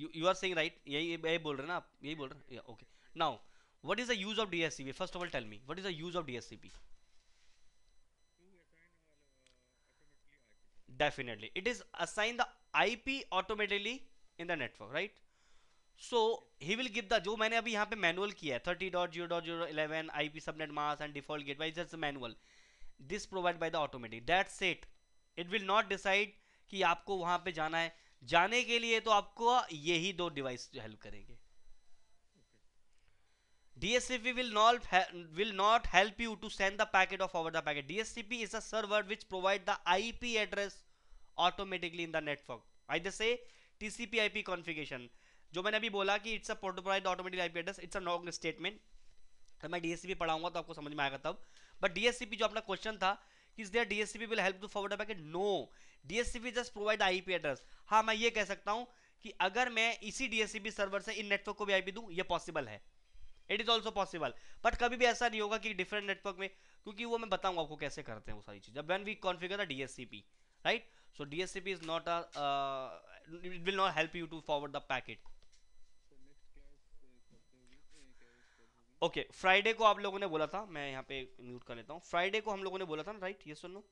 यू आर सेइंग राइट यही यही बोल रहे ना आप? यही बोल रहे? हैं okay now what is the use of DSCP first of all tell me what is the use of DSCP definitely it is assign the IP automatically in the network right so he will give the जो मैंने अभी यहाँ पे manual किया है thirty dot subnet mask and default gateway just manual this provide by the automatic that's it it will not decide कि आपको वहाँ पे जाना है। जाने के लिए तो आपको यही दो डिवाइस हेल्प करेंगे DSCP will not will not help you to send the packet or forward the packet. DSCP is a server which provide the IP address automatically in the network. Either say TCP IP configuration. जो मैंने अभी बोला कि it's a provide automatic IP address it's a not statement तो मैं DSCP पढ़ाऊँगा तो आपको समझ में आएगा तब बट डीएससीपी जो अपना क्वेश्चन था कि is there DSCP will help to forward packet no DSCP just provide IP address हाँ मैं ये कह सकता हूँ कि अगर मैं इसी डीएससीपी सर्वर से इन नेटवर्क को भी आईपी दूँ, ये पॉसिबल है। It is also possible but कभी भी ऐसा नहीं होगा कि डिफरेंट नेटवर्क में, क्योंकि वो मैं बताऊँगा आपको कैसे करते हैं वो सारी चीज़। When we configure the DSCP right so DSCP is not a it will not help you to forward the packet okay Friday को आप लोगों ने बोला था, मैं यहाँ पे म्यूट कर लेता हूँ। फ्राइडे को हम लोगों ने बोला था ना राइट ये सुनो।